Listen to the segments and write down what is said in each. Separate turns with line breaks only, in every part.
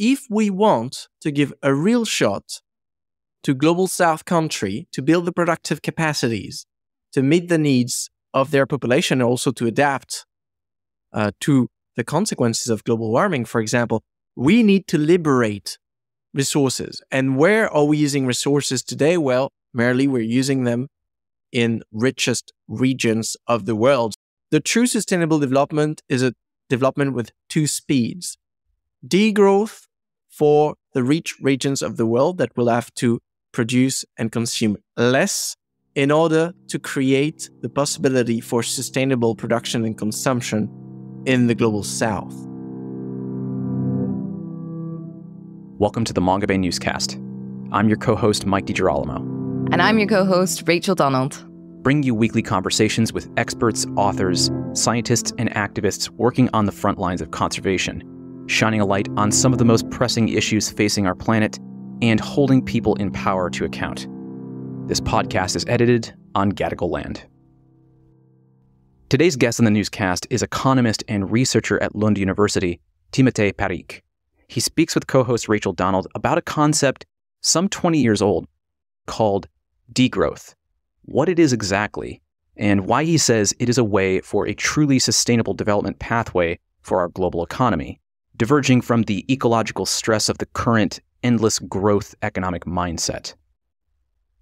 if we want to give a real shot to global south country to build the productive capacities to meet the needs of their population and also to adapt uh, to the consequences of global warming for example we need to liberate resources. And where are we using resources today? Well merely we're using them in richest regions of the world. The true sustainable development is a development with two speeds degrowth for the rich regions of the world that will have to produce and consume less in order to create the possibility for sustainable production and consumption in the global south.
Welcome to the Mongabay Newscast. I'm your co host, Mike DiGirolamo.
And I'm your co host, Rachel Donald.
Bring you weekly conversations with experts, authors, scientists, and activists working on the front lines of conservation shining a light on some of the most pressing issues facing our planet and holding people in power to account. This podcast is edited on Gadigal land. Today's guest on the newscast is economist and researcher at Lund University, Timothée Parrique. He speaks with co host Rachel Donald about a concept some 20 years old called degrowth, what it is exactly, and why he says it is a way for a truly sustainable development pathway for our global economy diverging from the ecological stress of the current endless growth economic mindset.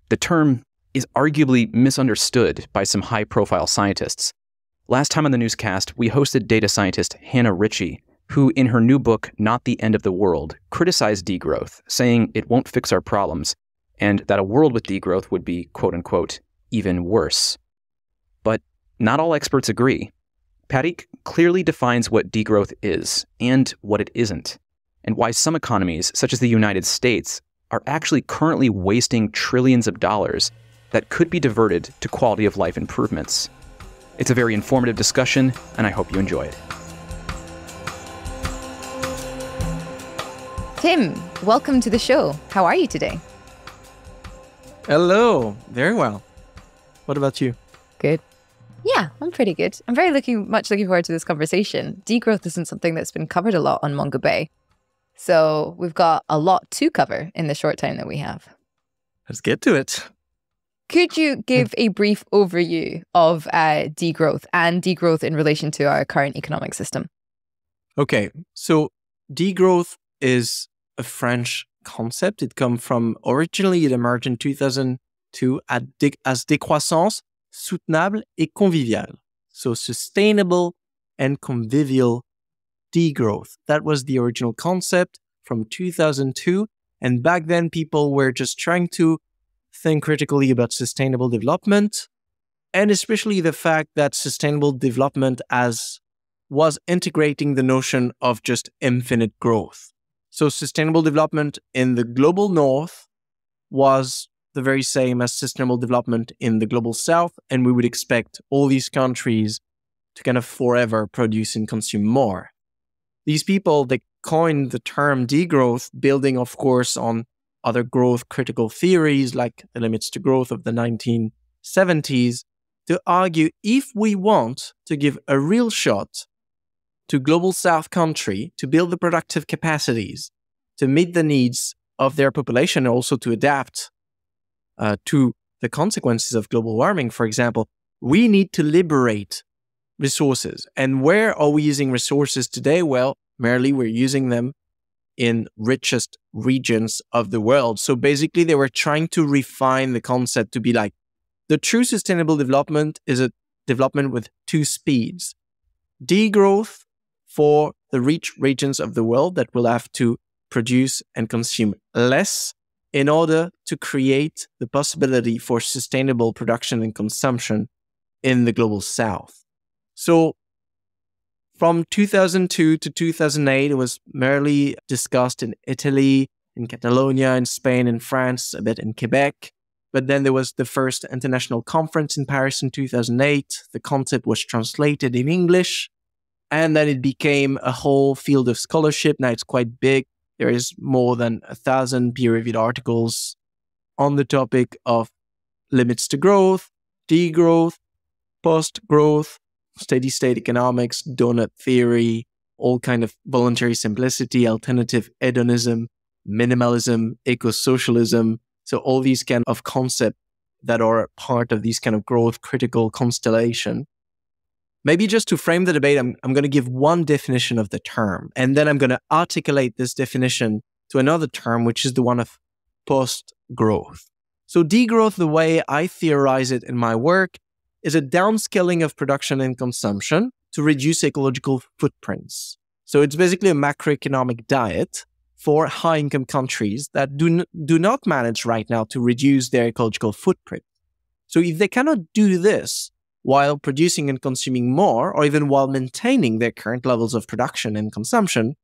The term is arguably misunderstood by some high profile scientists. Last time on the newscast, we hosted data scientist Hannah Ritchie, who, in her new book, Not the End of the World, criticized degrowth, saying it won't fix our problems, and that a world with degrowth would be, quote unquote, even worse. But not all experts agree. Parrique clearly defines what degrowth is and what it isn't, and why some economies, such as the United States, are actually currently wasting trillions of dollars that could be diverted to quality of life improvements. It's a very informative discussion, and I hope you enjoy it.
Tim, welcome to the show. How are you today?
Hello, very well. What about you?
Good. Yeah, I'm pretty good. I'm very looking much looking forward to this conversation. Degrowth isn't something that's been covered a lot on Mongabay. So we've got a lot to cover in the short time that we have.
Let's get to it.
Could you give a brief overview of uh, degrowth and degrowth in relation to our current economic system?
Okay, so degrowth is a French concept. It comes from originally it emerged in 2002 as décroissance, soutenable et convivial. So sustainable and convivial degrowth. That was the original concept from 2002. And back then, people were just trying to think critically about sustainable development, and especially the fact that sustainable development as was integrating the notion of just infinite growth. So sustainable development in the global north was the very same as sustainable development in the global south. And we would expect all these countries to kind of forever produce and consume more. These people, they coined the term degrowth, building, of course, on other growth critical theories like the limits to growth of the 1970s, to argue if we want to give a real shot to global south country to build the productive capacities to meet the needs of their population and also to adapt uh, to the consequences of global warming, for example, we need to liberate resources. And where are we using resources today? Well, merely we're using them in richest regions of the world. So basically, they were trying to refine the concept to be like the true sustainable development is a development with two speeds degrowth for the rich regions of the world that will have to produce and consume less in order to create the possibility for sustainable production and consumption in the global south. So from 2002 to 2008, it was merely discussed in Italy, in Catalonia, in Spain, in France, a bit in Quebec. But then there was the first international conference in Paris in 2008. The concept was translated in English. And then it became a whole field of scholarship. Now it's quite big. There is more than a thousand peer reviewed articles on the topic of limits to growth, degrowth, post growth, steady state economics, donut theory, all kind of voluntary simplicity, alternative hedonism, minimalism, eco-socialism. So all these kind of concepts that are part of these kind of growth critical constellation. Maybe just to frame the debate, I'm, I'm going to give one definition of the term, and then I'm going to articulate this definition to another term, which is the one of post growth. So, degrowth, the way I theorize it in my work, is a downscaling of production and consumption to reduce ecological footprints. So, it's basically a macroeconomic diet for high income countries that do, do not manage right now to reduce their ecological footprint. So, if they cannot do this while producing and consuming more, or even while maintaining their current levels of production and consumption,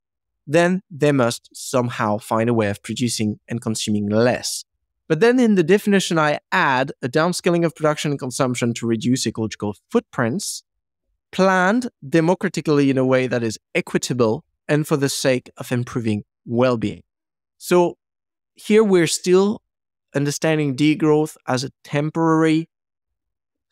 then they must somehow find a way of producing and consuming less. But then in the definition, I add a downscaling of production and consumption to reduce ecological footprints, planned democratically in a way that is equitable and for the sake of improving well being. So here we're still understanding degrowth as a temporary,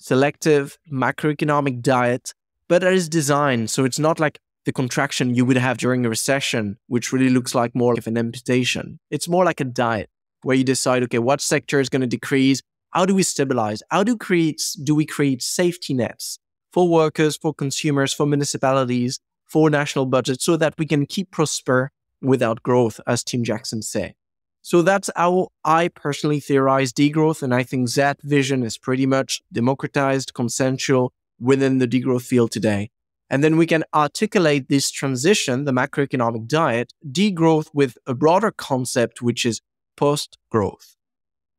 selective macroeconomic diet, but that is designed so it's not like the contraction you would have during a recession, which really looks like more of an amputation. It's more like a diet where you decide, okay, what sector is going to decrease? How do we stabilize? How do create do we create safety nets for workers, for consumers, for municipalities, for national budgets, so that we can keep prosper without growth, as Tim Jackson say. So that's how I personally theorize degrowth, and I think that vision is pretty much democratized, consensual within the degrowth field today. And then we can articulate this transition, the macroeconomic diet, degrowth with a broader concept, which is post growth.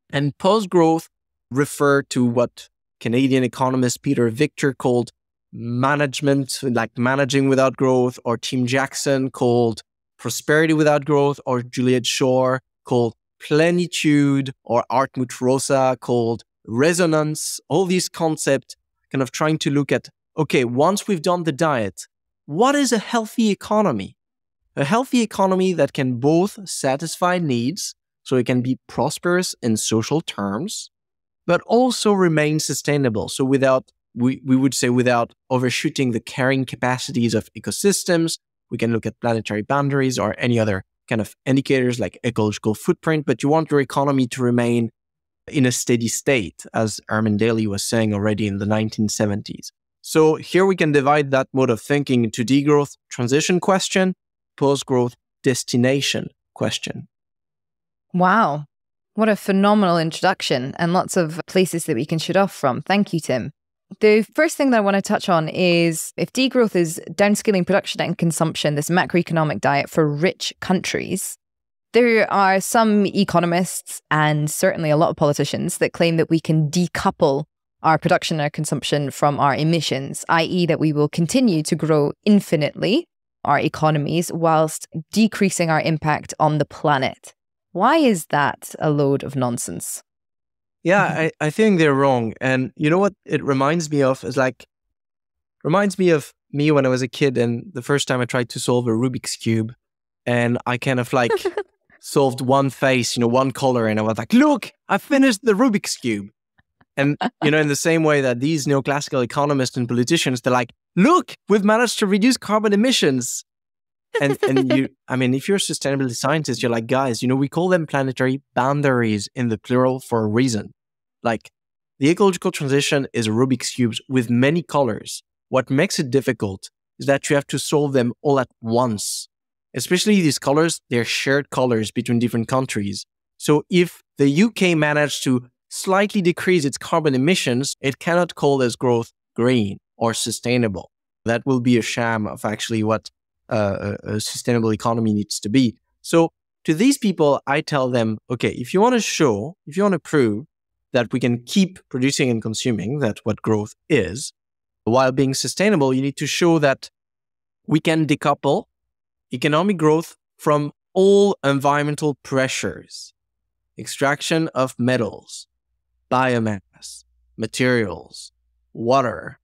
And post growth refer to what Canadian economist Peter Victor called management, like managing without growth, or Tim Jackson called prosperity without growth, or Juliet Schor called plenitude, or Hartmut Rosa called resonance. All these concepts kind of trying to look at okay, once we've done the diet, what is a healthy economy? A healthy economy that can both satisfy needs, so it can be prosperous in social terms, but also remain sustainable. So without, we, we would say without overshooting the carrying capacities of ecosystems, we can look at planetary boundaries or any other kind of indicators like ecological footprint, but you want your economy to remain in a steady state, as Herman Daly was saying already in the 1970s. So here we can divide that mode of thinking into degrowth transition question, post growth destination question.
Wow. What a phenomenal introduction and lots of places that we can shoot off from. Thank you, Tim. The first thing that I want to touch on is if degrowth is downscaling production and consumption, this macroeconomic diet for rich countries, there are some economists and certainly a lot of politicians that claim that we can decouple our production and our consumption from our emissions, i.e., that we will continue to grow infinitely our economies whilst decreasing our impact on the planet. Why is that a load of nonsense?
Yeah, I, I think they're wrong. And you know what it reminds me of is like, reminds me of me when I was a kid and the first time I tried to solve a Rubik's Cube. And I kind of like solved one face, you know, one color. And I was like, look, I finished the Rubik's Cube. And, you know, in the same way that these neoclassical economists and politicians, they're like, look, we've managed to reduce carbon emissions. And, and you, I mean, if you're a sustainability scientist, you're like, guys, you know, we call them planetary boundaries in the plural for a reason. Like the ecological transition is Rubik's cubes with many colors. What makes it difficult is that you have to solve them all at once. Especially these colors, they're shared colors between different countries. So if the UK managed to slightly decrease its carbon emissions, it cannot call this growth green or sustainable. That will be a sham of actually what uh, a sustainable economy needs to be. So to these people, I tell them, okay, if you want to show, if you want to prove that we can keep producing and consuming, that what growth is, while being sustainable, you need to show that we can decouple economic growth from all environmental pressures, extraction of metals, biomass, materials, water,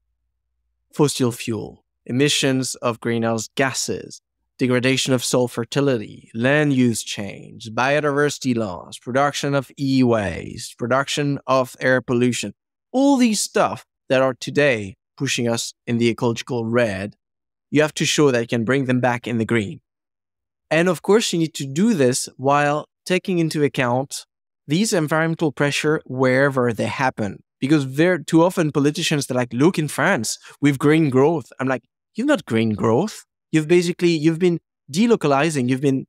fossil fuel, emissions of greenhouse gases, degradation of soil fertility, land use change, biodiversity loss, production of e-waste, production of air pollution, all these stuff that are today pushing us in the ecological red you have to show that you can bring them back in the green. And of course, you need to do this while taking into account these environmental pressure wherever they happen. Because very too often politicians that like, look in France, we've green growth. I'm like, you've not green growth. You've basically you've been delocalizing, you've been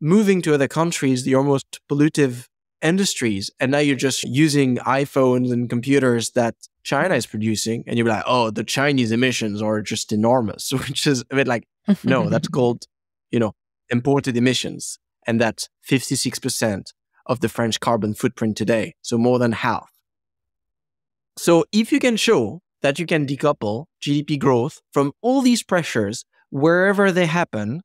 moving to other countries, the almost pollutive industries, and now you're just using iPhones and computers that China is producing, and you're like, oh, the Chinese emissions are just enormous, which is a bit like, no, that's called, you know, imported emissions. And that's 56% of the French carbon footprint today. So more than half. So if you can show that you can decouple GDP growth from all these pressures wherever they happen,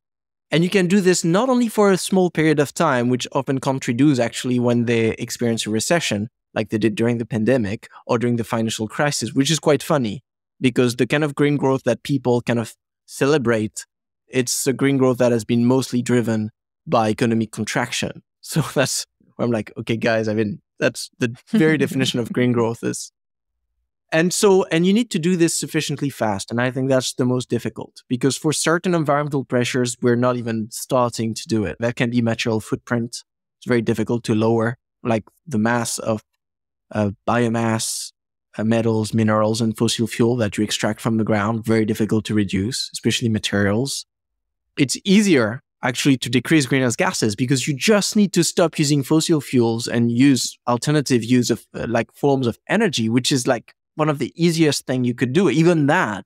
and you can do this not only for a small period of time, which often countries do actually when they experience a recession, like they did during the pandemic or during the financial crisis, which is quite funny because the kind of green growth that people kind of celebrate, it's a green growth that has been mostly driven by economic contraction. So that's where I'm like, okay, guys, I mean, that's the very definition of green growth is. And so, and you need to do this sufficiently fast. And I think that's the most difficult because for certain environmental pressures, we're not even starting to do it. That can be material footprint. It's very difficult to lower, like the mass of uh, biomass, uh, metals, minerals, and fossil fuel that you extract from the ground. Very difficult to reduce, especially materials. It's easier actually to decrease greenhouse gases because you just need to stop using fossil fuels and use alternative use of uh, like forms of energy, which is like one of the easiest thing you could do. Even that,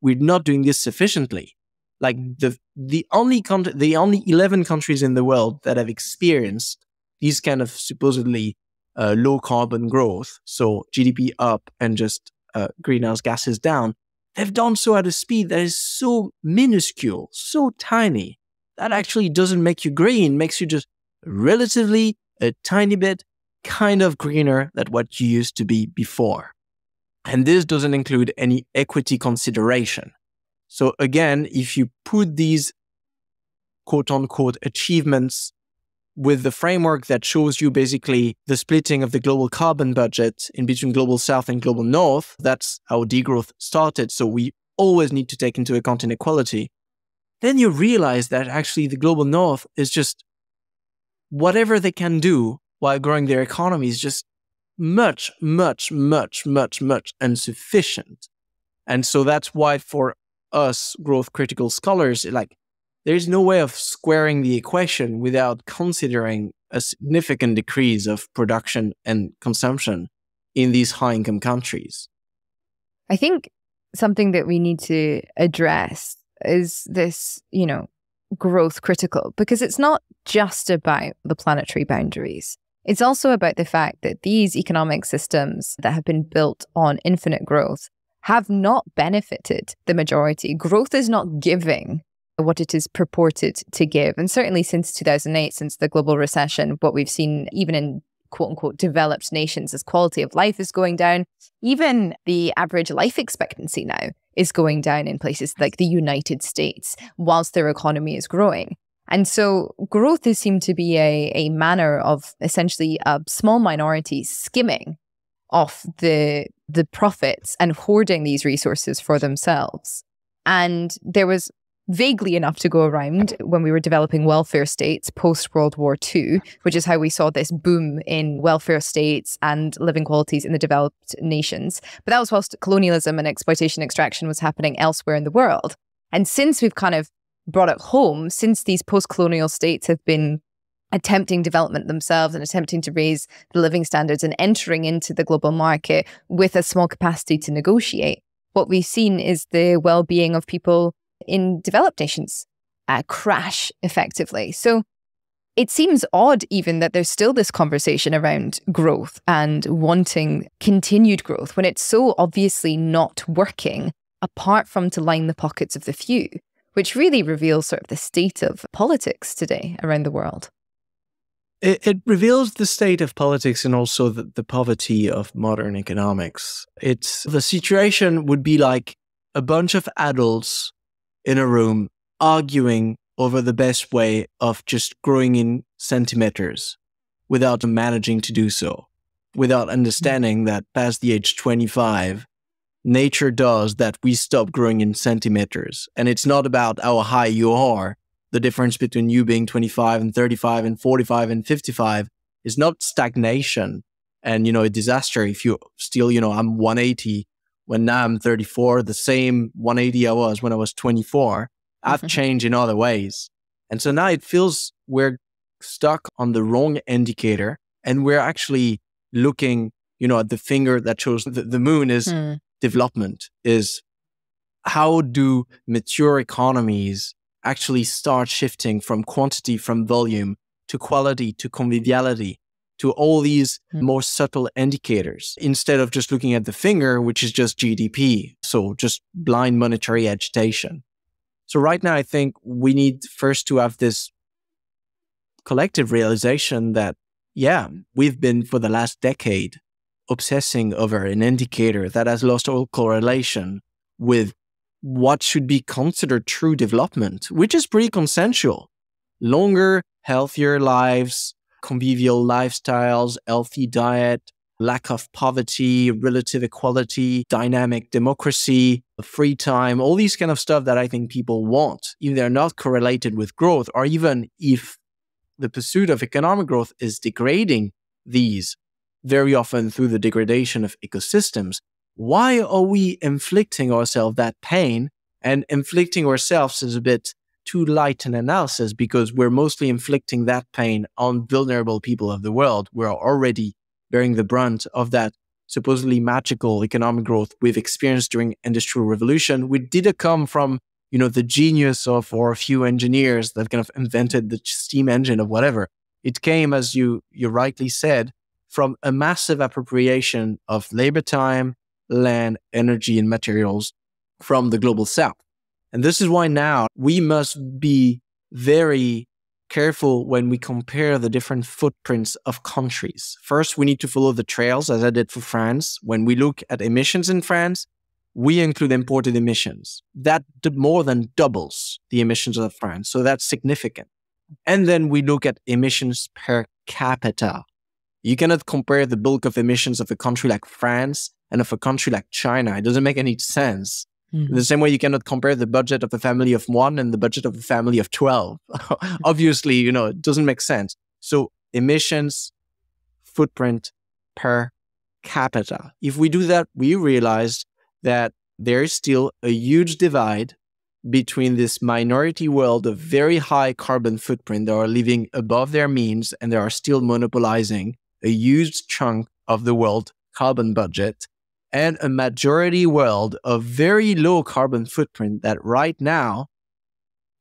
we're not doing this sufficiently. Like the the only con- the only eleven countries in the world that have experienced these kind of supposedly uh, low carbon growth, so GDP up and just uh, greenhouse gases down, they've done so at a speed that is so minuscule, so tiny that actually doesn't make you green, makes you just relatively a tiny bit kind of greener than what you used to be before. And this doesn't include any equity consideration. So again, if you put these quote unquote achievements with the framework that shows you basically the splitting of the global carbon budget in between global south and global north, that's how degrowth started. So we always need to take into account inequality then you realize that actually the global north is just whatever they can do while growing their economy is just much, much, much, much, much insufficient. And so that's why for us growth critical scholars, like there's no way of squaring the equation without considering a significant decrease of production and consumption in these high income countries.
I think something that we need to address is this, you know, growth critical because it's not just about the planetary boundaries. It's also about the fact that these economic systems that have been built on infinite growth have not benefited the majority. Growth is not giving what it is purported to give. And certainly since 2008, since the global recession, what we've seen, even in quote unquote developed nations, as quality of life is going down, even the average life expectancy now is going down in places like the United States whilst their economy is growing. And so growth is seemed to be a, a manner of essentially a small minority skimming off the the profits and hoarding these resources for themselves. And there was vaguely enough to go around when we were developing welfare states post World War II, which is how we saw this boom in welfare states and living qualities in the developed nations. But that was whilst colonialism and exploitation extraction was happening elsewhere in the world. And since we've kind of brought it home, since these post colonial states have been attempting development themselves and attempting to raise the living standards and entering into the global market with a small capacity to negotiate, what we've seen is the well being of people in developed nations uh, crash effectively. So it seems odd, even that there's still this conversation around growth and wanting continued growth when it's so obviously not working, apart from to line the pockets of the few, which really reveals sort of the state of politics today around the world.
It, it reveals the state of politics and also the, the poverty of modern economics. It's the situation would be like a bunch of adults in a room arguing over the best way of just growing in centimeters without managing to do so, without mm-hmm. understanding that past the age 25, nature does that we stop growing in centimeters. And it's not about how high you are. The difference between you being 25 and 35 and 45 and 55 is not stagnation and, you know, a disaster if you still, you know, I'm 180 when now I'm 34, the same 180 I was when I was 24. I've mm-hmm. changed in other ways. And so now it feels we're stuck on the wrong indicator and we're actually looking, you know, at the finger that shows the, the moon is hmm. Development is how do mature economies actually start shifting from quantity, from volume to quality, to conviviality, to all these mm. more subtle indicators instead of just looking at the finger, which is just GDP. So just blind monetary agitation. So right now, I think we need first to have this collective realization that, yeah, we've been for the last decade obsessing over an indicator that has lost all correlation with what should be considered true development, which is pretty consensual. Longer, healthier lives, convivial lifestyles, healthy diet, lack of poverty, relative equality, dynamic democracy, free time, all these kind of stuff that I think people want, if they're not correlated with growth, or even if the pursuit of economic growth is degrading these very often through the degradation of ecosystems, why are we inflicting ourselves that pain? And inflicting ourselves is a bit too light an analysis because we're mostly inflicting that pain on vulnerable people of the world. Who are already bearing the brunt of that supposedly magical economic growth we've experienced during industrial revolution. Which did come from you know the genius of or a few engineers that kind of invented the steam engine or whatever. It came as you you rightly said from a massive appropriation of labor time land energy and materials from the global south and this is why now we must be very careful when we compare the different footprints of countries. First, we need to follow the trails, as I did for France. When we look at emissions in France, we include imported emissions. That more than doubles the emissions of France. So that's significant. And then we look at emissions per capita. You cannot compare the bulk of emissions of a country like France and of a country like China. It doesn't make any sense. Mm-hmm. The same way you cannot compare the budget of a family of one and the budget of a family of 12. Obviously, you know, it doesn't make sense. So emissions footprint per capita. If we do that, we realize that there is still a huge divide between this minority world of very high carbon footprint that are living above their means and they are still monopolizing a huge chunk of the world carbon budget and a majority world of very low carbon footprint that right now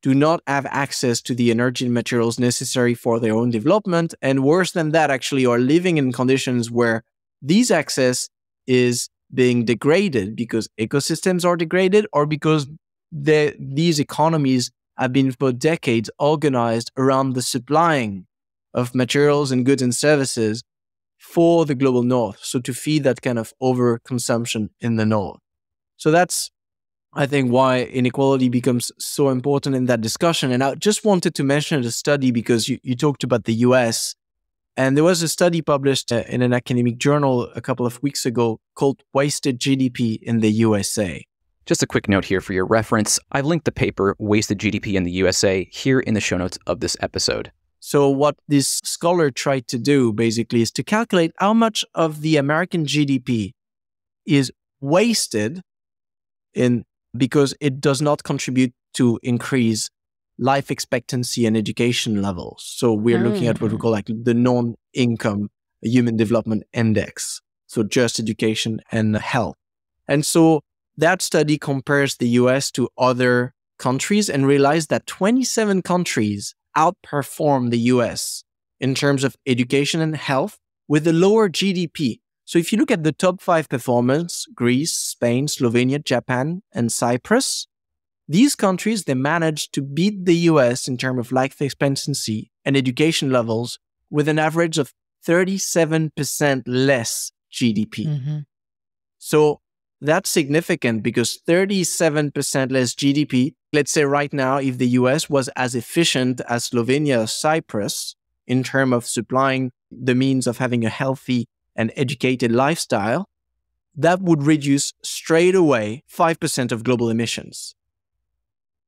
do not have access to the energy and materials necessary for their own development. And worse than that, actually are living in conditions where these access is being degraded because ecosystems are degraded or because the, these economies have been for decades organized around the supplying of materials and goods and services for the global north. So to feed that kind of overconsumption in the north. So that's, I think, why inequality becomes so important in that discussion. And I just wanted to mention the study because you, you talked about the US. And there was a study published uh, in an academic journal a couple of weeks ago called Wasted GDP in the USA.
Just a quick note here for your reference. I've linked the paper Wasted GDP in the USA here in the show notes of this episode.
So, what this scholar tried to do basically is to calculate how much of the American GDP is wasted in because it does not contribute to increase life expectancy and education levels. So, we're mm. looking at what we mm. call like the non income human development index. So, just education and health. And so, that study compares the US to other countries and realized that 27 countries outperform the US in terms of education and health with a lower GDP. So if you look at the top five performers, Greece, Spain, Slovenia, Japan, and Cyprus, these countries, they managed to beat the US in terms of life expectancy and education levels with an average of 37% less GDP. Mm-hmm. So that's significant because 37% less GDP. Let's say right now, if the US was as efficient as Slovenia or Cyprus in terms of supplying the means of having a healthy and educated lifestyle, that would reduce straight away 5% of global emissions.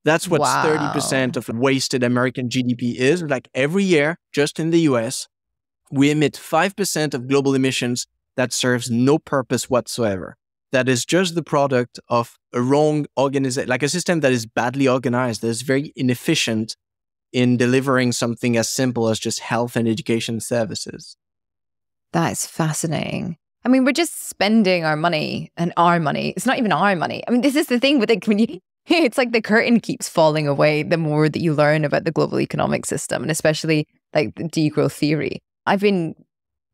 That's what
Wow.
30% of wasted American GDP is. Like every year, just in the US, we emit 5% of global emissions that serves no purpose whatsoever. That is just the product of a wrong organization, like a system that is badly organized, that is very inefficient in delivering something as simple as just health and education services.
That is fascinating. I mean, we're just spending our money and our money. It's not even our money. I mean, this is the thing with when you it's like the curtain keeps falling away the more that you learn about the global economic system and especially like the degrowth theory. I've been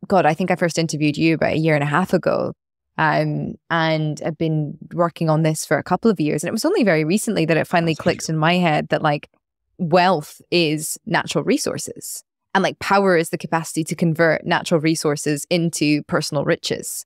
God, I think I first interviewed you about a year and a half ago. Um, and I've been working on this for a couple of years. And it was only very recently that it finally clicked in my head that like wealth is natural resources and like power is the capacity to convert natural resources into personal riches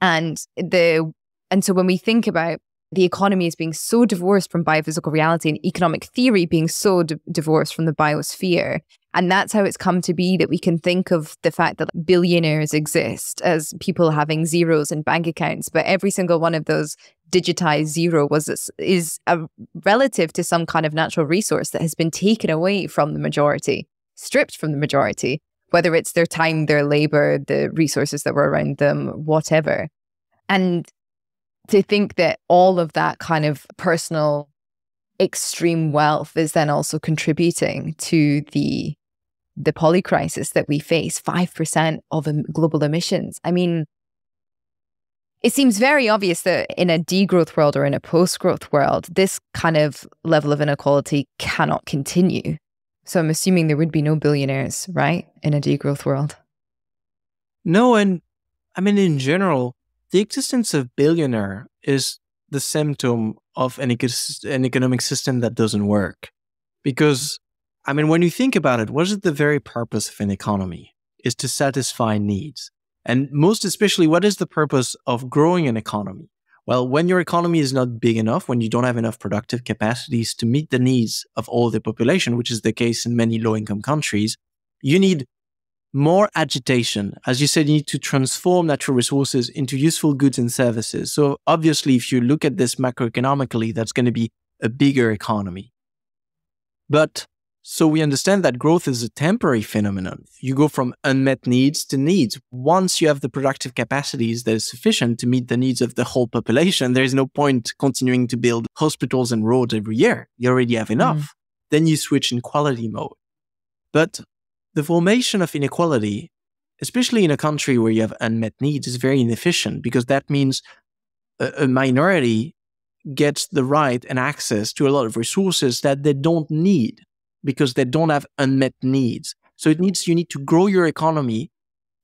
and the and so when we think about the economy as being so divorced from biophysical reality and economic theory being so di- divorced from the biosphere and that's how it's come to be that we can think of the fact that billionaires exist as people having zeros in bank accounts but every single one of those digitized zero was is a relative to some kind of natural resource that has been taken away from the majority stripped from the majority, whether it's their time, their labor, the resources that were around them, whatever. And to think that all of that kind of personal extreme wealth is then also contributing to the the polycrisis that we face 5% of global emissions i mean it seems very obvious that in a degrowth world or in a post-growth world this kind of level of inequality cannot continue so I'm assuming there would be no billionaires, right, in a degrowth world.
No, and I mean, in general, the existence of billionaire is the symptom of an, an economic system that doesn't work. Because, I mean, when you think about it, what is the very purpose of an economy? Is to satisfy needs. And most especially, what is the purpose of growing an economy? Well, when your economy is not big enough, when you don't have enough productive capacities to meet the needs of all the population, which is the case in many low income countries, you need more agitation. As you said, you need to transform natural resources into useful goods and services. So, obviously, if you look at this macroeconomically, that's going to be a bigger economy. But so we understand that growth is a temporary phenomenon. You go from unmet needs to needs. Once you have the productive capacities that is sufficient to meet the needs of the whole population, there is no point continuing to build hospitals and roads every year. You already have enough. Mm. Then you switch in quality mode. But the formation of inequality, especially in a country where you have unmet needs, is very inefficient because that means a, a minority gets the right and access to a lot of resources that they don't need because they don't have unmet needs. So it needs you need to grow your economy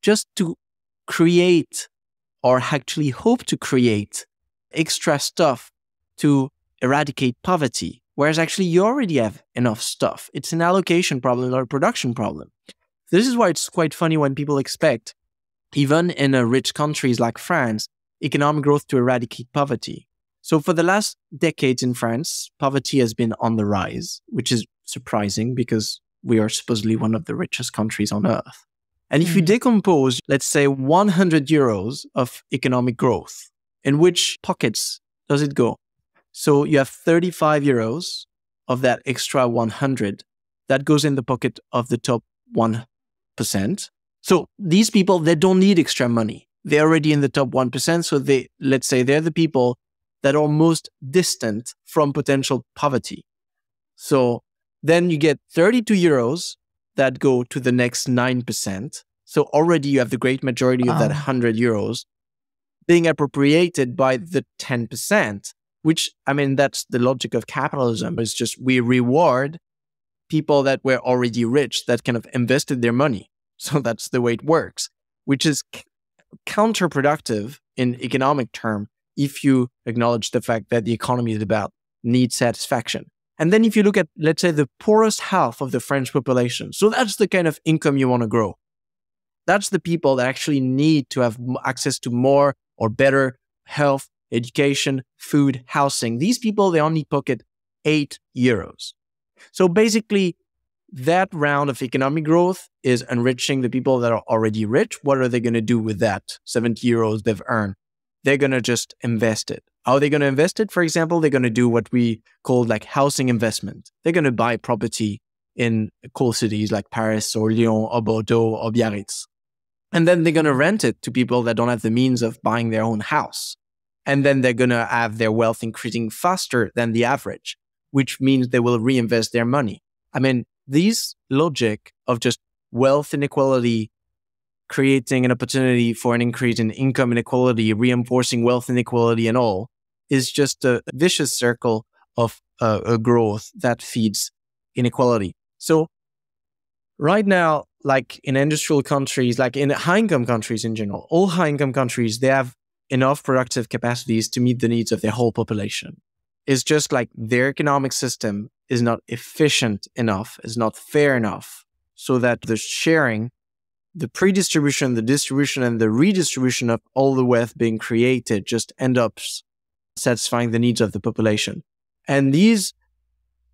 just to create or actually hope to create extra stuff to eradicate poverty. Whereas actually you already have enough stuff. It's an allocation problem, not a production problem. This is why it's quite funny when people expect, even in rich countries like France, economic growth to eradicate poverty. So for the last decades in France, poverty has been on the rise, which is surprising because we are supposedly one of the richest countries on earth. And if mm. you decompose, let's say 100 euros of economic growth, in which pockets does it go? So you have 35 euros of that extra 100 that goes in the pocket of the top 1%. So these people, they don't need extra money. They're already in the top 1%. So they, let's say they're the people that are most distant from potential poverty. So then you get 32 euros that go to the next 9%. So already you have the great majority of oh. that 100 euros being appropriated by the 10%, which, I mean, that's the logic of capitalism. It's just we reward people that were already rich that kind of invested their money. So that's the way it works, which is c- counterproductive in economic term if you acknowledge the fact that the economy is about need satisfaction. And then if you look at, let's say, the poorest half of the French population, so that's the kind of income you want to grow. That's the people that actually need to have access to more or better health, education, food, housing. These people, they only pocket eight euros. So basically, that round of economic growth is enriching the people that are already rich. What are they going to do with that 70 euros they've earned? They're going to just invest it. How are they going to invest it? For example, they're going to do what we call like housing investment. They're going to buy property in cool cities like Paris or Lyon or Bordeaux or Biarritz. And then they're going to rent it to people that don't have the means of buying their own house. And then they're going to have their wealth increasing faster than the average, which means they will reinvest their money. I mean, these logic of just wealth inequality creating an opportunity for an increase in income inequality, reinforcing wealth inequality and all is just a vicious circle of uh, a growth that feeds inequality. So right now, like in industrial countries, like in high income countries in general, all high income countries, they have enough productive capacities to meet the needs of their whole population. It's just like their economic system is not efficient enough, is not fair enough, so that the sharing, the pre-distribution, the distribution, and the redistribution of all the wealth being created just end up satisfying the needs of the population. And these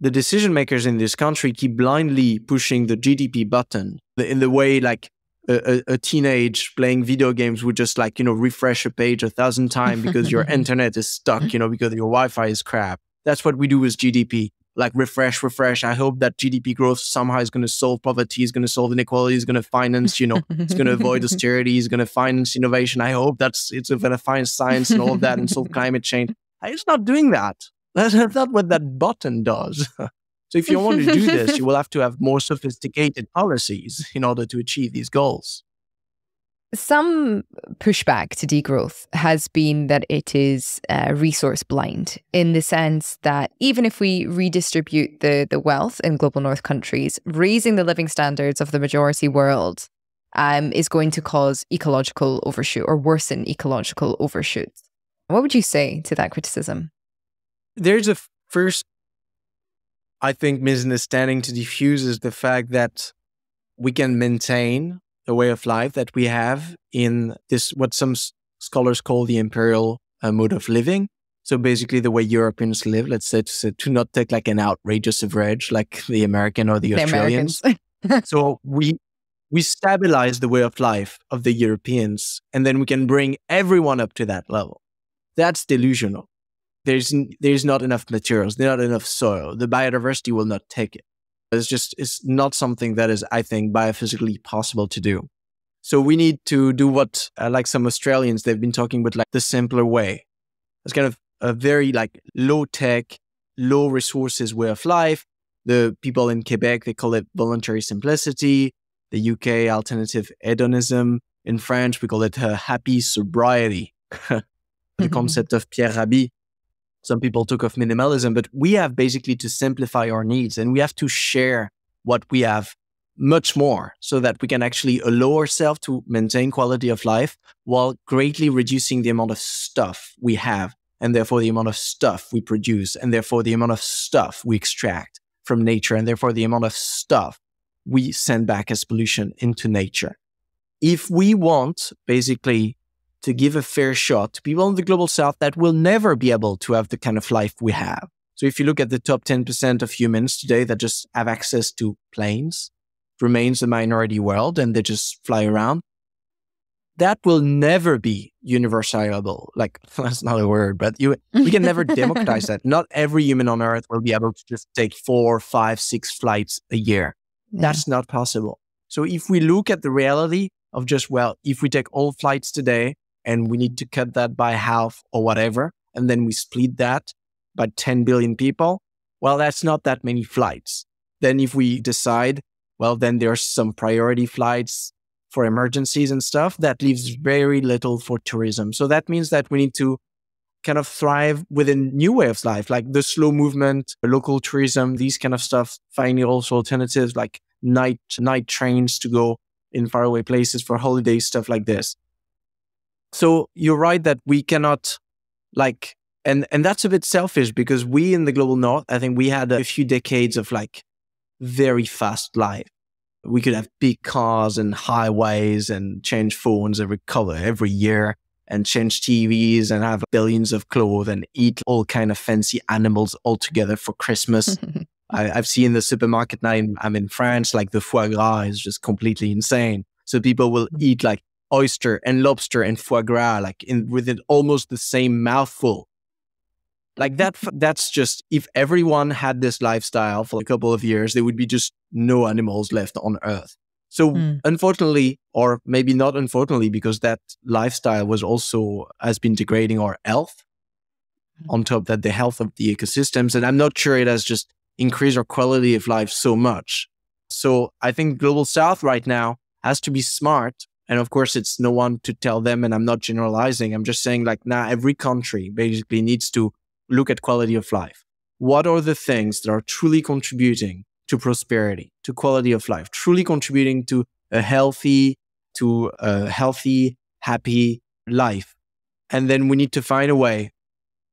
the decision makers in this country keep blindly pushing the GDP button in the way like a, a, teenage playing video games would just like you know refresh a page a thousand times because your internet is stuck you know because your wi-fi is crap that's what we do with gdp like refresh refresh. I hope that gdp growth somehow is going to solve poverty is going to solve inequality is going to finance you know it's going to avoid austerity is going to finance innovation. I hope that's it's going to finance science and all of that and solve climate change. It's not doing that. That's not what that button does. So if you want to do this, you will have to have more sophisticated policies in order to achieve these goals.
Some pushback to degrowth has been that it is uh, resource blind in the sense that even if we redistribute the, the wealth in global north countries, raising the living standards of the majority world um, is going to cause ecological overshoot or worsen ecological overshoots. What would you say to that criticism?
There's a first I think misunderstanding to diffuse is the fact that we can maintain the way of life that we have in this, what some scholars call the imperial uh, mode of living. So basically, the way Europeans live, let's say, to, to not take like an outrageous average like the American or the, the Australians. so we we stabilize the way of life of the Europeans, and then we can bring everyone up to that level. That's delusional there's there's not enough materials, there's not enough soil. The biodiversity will not take it. It's just it's not something that is, I think, biophysically possible to do. So we need to do what, uh, like some Australians, they've been talking about, like the simpler way. It's kind of a very like low tech, low resources way of life. The people in Quebec they call it voluntary simplicity. The UK alternative hedonism. In French, we call it uh, happy sobriety. the mm-hmm. concept of Pierre Rabhi some people talk of minimalism, but we have basically to simplify our needs and we have to share what we have much more so that we can actually allow ourselves to maintain quality of life while greatly reducing the amount of stuff we have and therefore the amount of stuff we produce and therefore the amount of stuff we extract from nature and therefore the amount of stuff we send back as pollution into nature. If we want basically to give a fair shot to people in the global south that will never be able to have the kind of life we have. So if you look at the top 10% of humans today that just have access to planes, remains a minority world and they just fly around. That will never be universalizable. Like that's not a word, but you we can never democratize that. Not every human on earth will be able to just take four, five, six flights a year. Yeah. That's not possible. So if we look at the reality of just, well, if we take all flights today, and we need to cut that by half or whatever. And then we split that by 10 billion people. Well, that's not that many flights. Then if we decide, well, then there's some priority flights for emergencies and stuff that leaves very little for tourism. So that means that we need to kind of thrive within new way of life, like the slow movement, local tourism, these kind of stuff, finding also alternatives like night, night trains to go in faraway places for holiday stuff like this. So you're right that we cannot like and and that's a bit selfish because we in the global north, I think we had a few decades of like very fast life. We could have big cars and highways and change phones every color every year and change TVs and have billions of clothes and eat all kind of fancy animals all together for Christmas. I, have seen the supermarket now. I'm in France, like the foie gras is just completely insane. So people will hmm. eat like oyster and lobster and foie gras, like in within almost the same mouthful. Like that, that's just if everyone had this lifestyle for a couple of years, there would be just no animals left on Earth. So, mm. unfortunately, or maybe not unfortunately, because that lifestyle was also has been degrading our health. Mm. On top that, the health of the ecosystems, and I'm not sure it has just increased our quality of life so much. So, I think global South right now has to be smart and of course, it's no one to tell them. And I'm not generalizing. I'm just saying, like, now every country basically needs to look at quality of life. What are the things that are truly contributing to prosperity, to quality of life, truly contributing to a healthy, to a healthy, happy life? And then we need to find a way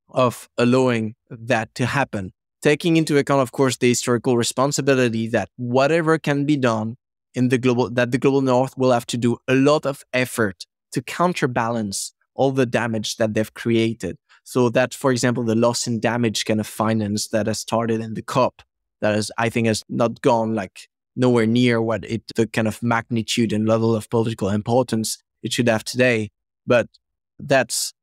of allowing that to happen, taking into account, of course, the historical responsibility that whatever can be done in the global, that the global north will have to do a lot of effort to counterbalance all the damage that they've created. So that, for example, the loss and damage kind of finance that has started in the COP, that is, I think, has not gone like nowhere near what it, the kind of magnitude and level of political importance it should have today. But that's,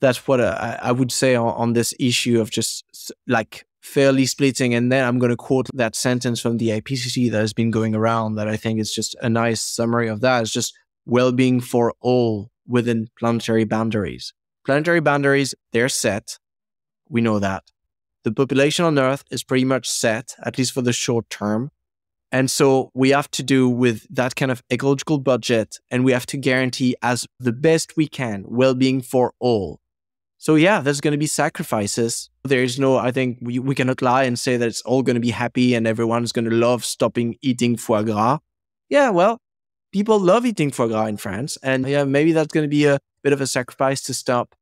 that's what uh, I, I would say on, on this issue of just like fairly splitting. And then I'm going to quote that sentence from the IPCC that has been going around that I think is just a nice summary of that. It's just well being for all within planetary boundaries. Planetary boundaries, they're set. We know that. The population on Earth is pretty much set, at least for the short term. And so we have to do with that kind of ecological budget and we have to guarantee as the best we can well-being for all. So yeah, there's going to be sacrifices. There is no, I think we, we cannot lie and say that it's all going to be happy and everyone's going to love stopping eating foie gras. Yeah, well, people love eating foie gras in France. And yeah, maybe that's going to be a bit of a sacrifice to stop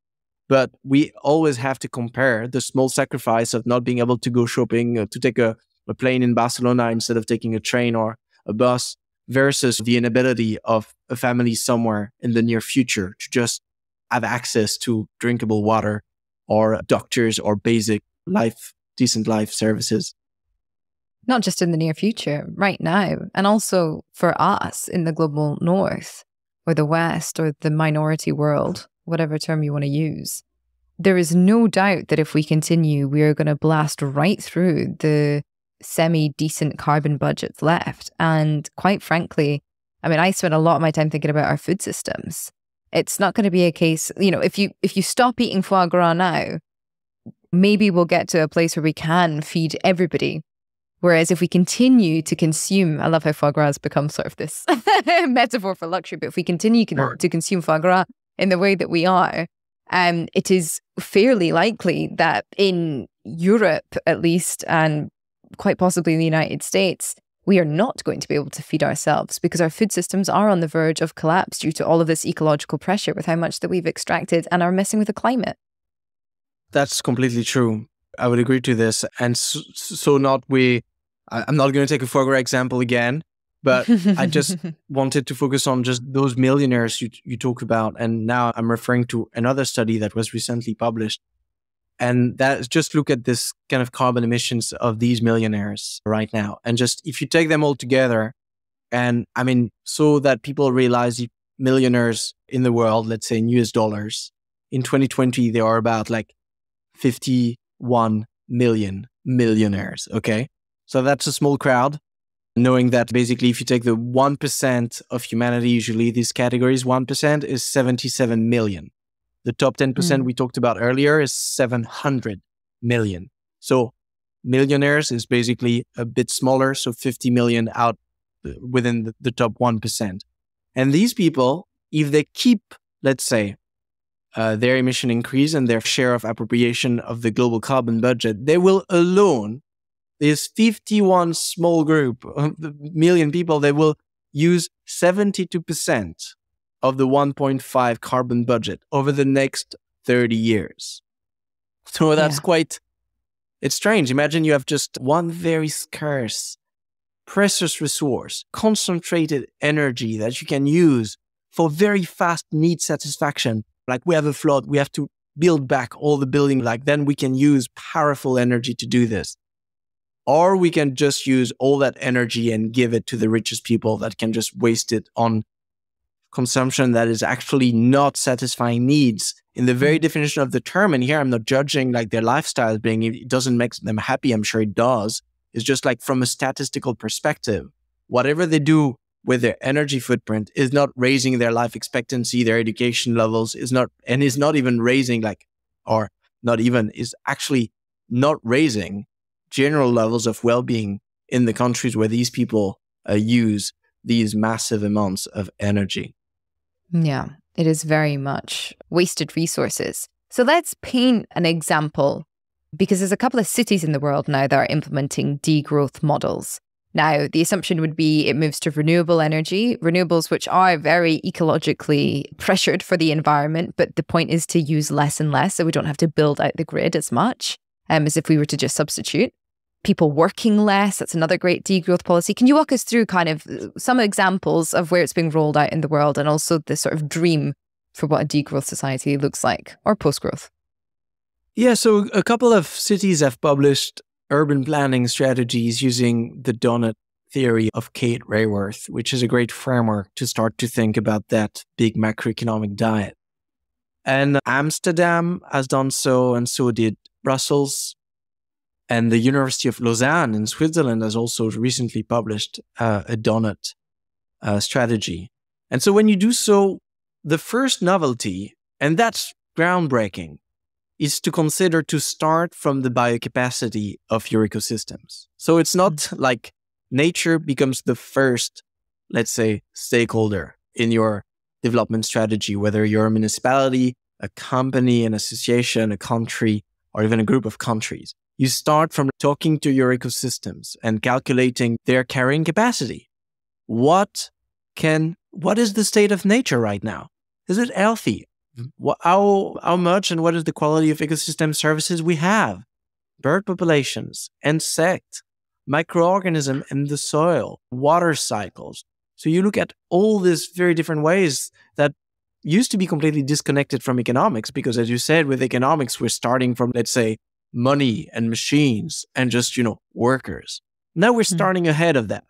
but we always have to compare the small sacrifice of not being able to go shopping, uh, to take a, a plane in Barcelona instead of taking a train or a bus versus the inability of a family somewhere in the near future to just have access to drinkable water or doctors or basic life, decent life services.
Not just in the near future, right now. And also for us in the global north or the west or the minority world whatever term you want to use, there is no doubt that if we continue, we are going to blast right through the semi decent carbon budgets left. And quite frankly, I mean, I spend a lot of my time thinking about our food systems. It's not going to be a case, you know, if you if you stop eating foie gras now, maybe we'll get to a place where we can feed everybody. Whereas if we continue to consume, I love how foie gras has become sort of this metaphor for luxury, but if we continue con- to consume foie gras in the way that we are, um, it is fairly likely that in Europe, at least, and quite possibly in the United States, we are not going to be able to feed ourselves because our food systems are on the verge of collapse due to all of this ecological pressure with how much that we've extracted and are messing with the climate.
That's completely true. I would agree to this. And so, so not we, I'm not going to take a foie example again, but I just wanted to focus on just those millionaires you, you talk about. And now I'm referring to another study that was recently published. And that just look at this kind of carbon emissions of these millionaires right now. And just if you take them all together, and I mean, so that people realize the millionaires in the world, let's say in US dollars, in 2020, there are about like 51 million millionaires. Okay. So that's a small crowd knowing that basically if you take the 1% of humanity, usually these categories, 1% is 77 million. The top 10% mm. we talked about earlier is 700 million. So millionaires is basically a bit smaller. So 50 million out uh, within the, the top 1%. And these people, if they keep, let's say, uh, their emission increase and their share of appropriation of the global carbon budget, they will alone this 51 small group of the million people that will use 72% of the 1.5 carbon budget over the next 30 years. So that's yeah. quite, it's strange. Imagine you have just one very scarce, precious resource, concentrated energy that you can use for very fast need satisfaction. Like we have a flood, we have to build back all the building. Like then we can use powerful energy to do this or we can just use all that energy and give it to the richest people that can just waste it on consumption that is actually not satisfying needs in the very definition of the term. And here I'm not judging like their lifestyle being, it doesn't make them happy. I'm sure it does. It's just like from a statistical perspective, whatever they do with their energy footprint is not raising their life expectancy, their education levels is not, and is not even raising like, or not even, is actually not raising general levels of well being in the countries where these people uh, use these massive amounts of energy.
Yeah, it is very much wasted resources. So let's paint an example because there's a couple of cities in the world now that are implementing degrowth models. Now, the assumption would be it moves to renewable energy, renewables which are very ecologically pressured for the environment, but the point is to use less and less so we don't have to build out the grid as much um, as if we were to just substitute. People working less, that's another great degrowth policy. Can you walk us through kind of uh, some examples of where it's being rolled out in the world and also the sort of dream for what a degrowth society looks like or post growth?
Yeah, so a couple of cities have published urban planning strategies using the donut theory of Kate Raworth, which is a great framework to start to think about that big macroeconomic diet. And Amsterdam has done so, and so did Brussels. And the University of Lausanne in Switzerland has also recently published uh, a donut uh, strategy. And so when you do so, the first novelty, and that's groundbreaking, is to consider to start from the biocapacity of your ecosystems. So it's not mm-hmm. like nature becomes the first, let's say, stakeholder in your development strategy, whether you're a municipality, a company, an association, a country, or even a group of countries. You start from talking to your ecosystems and calculating their carrying capacity. What can, what is the state of nature right now? Is it healthy? Mm-hmm. how, how much and what is the quality of ecosystem services we have, bird populations, insect, microorganism in the soil, water cycles. So you look at all these very different ways that used to be completely disconnected from economics because as you said with economics we're starting from let's say money and machines and just you know workers now we're hmm. starting mm-hmm. ahead of that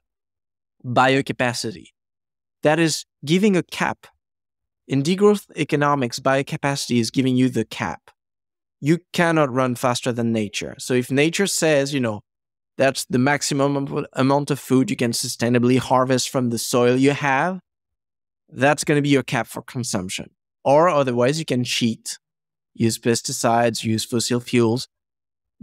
biocapacity that is giving a cap in degrowth economics, biocapacity is giving you the cap. You cannot run faster than nature. So if nature says, you know, that's the maximum amount of food you can sustainably harvest from the soil you have, that's going to be your cap for consumption. Or otherwise, you can cheat, use pesticides, use fossil fuels,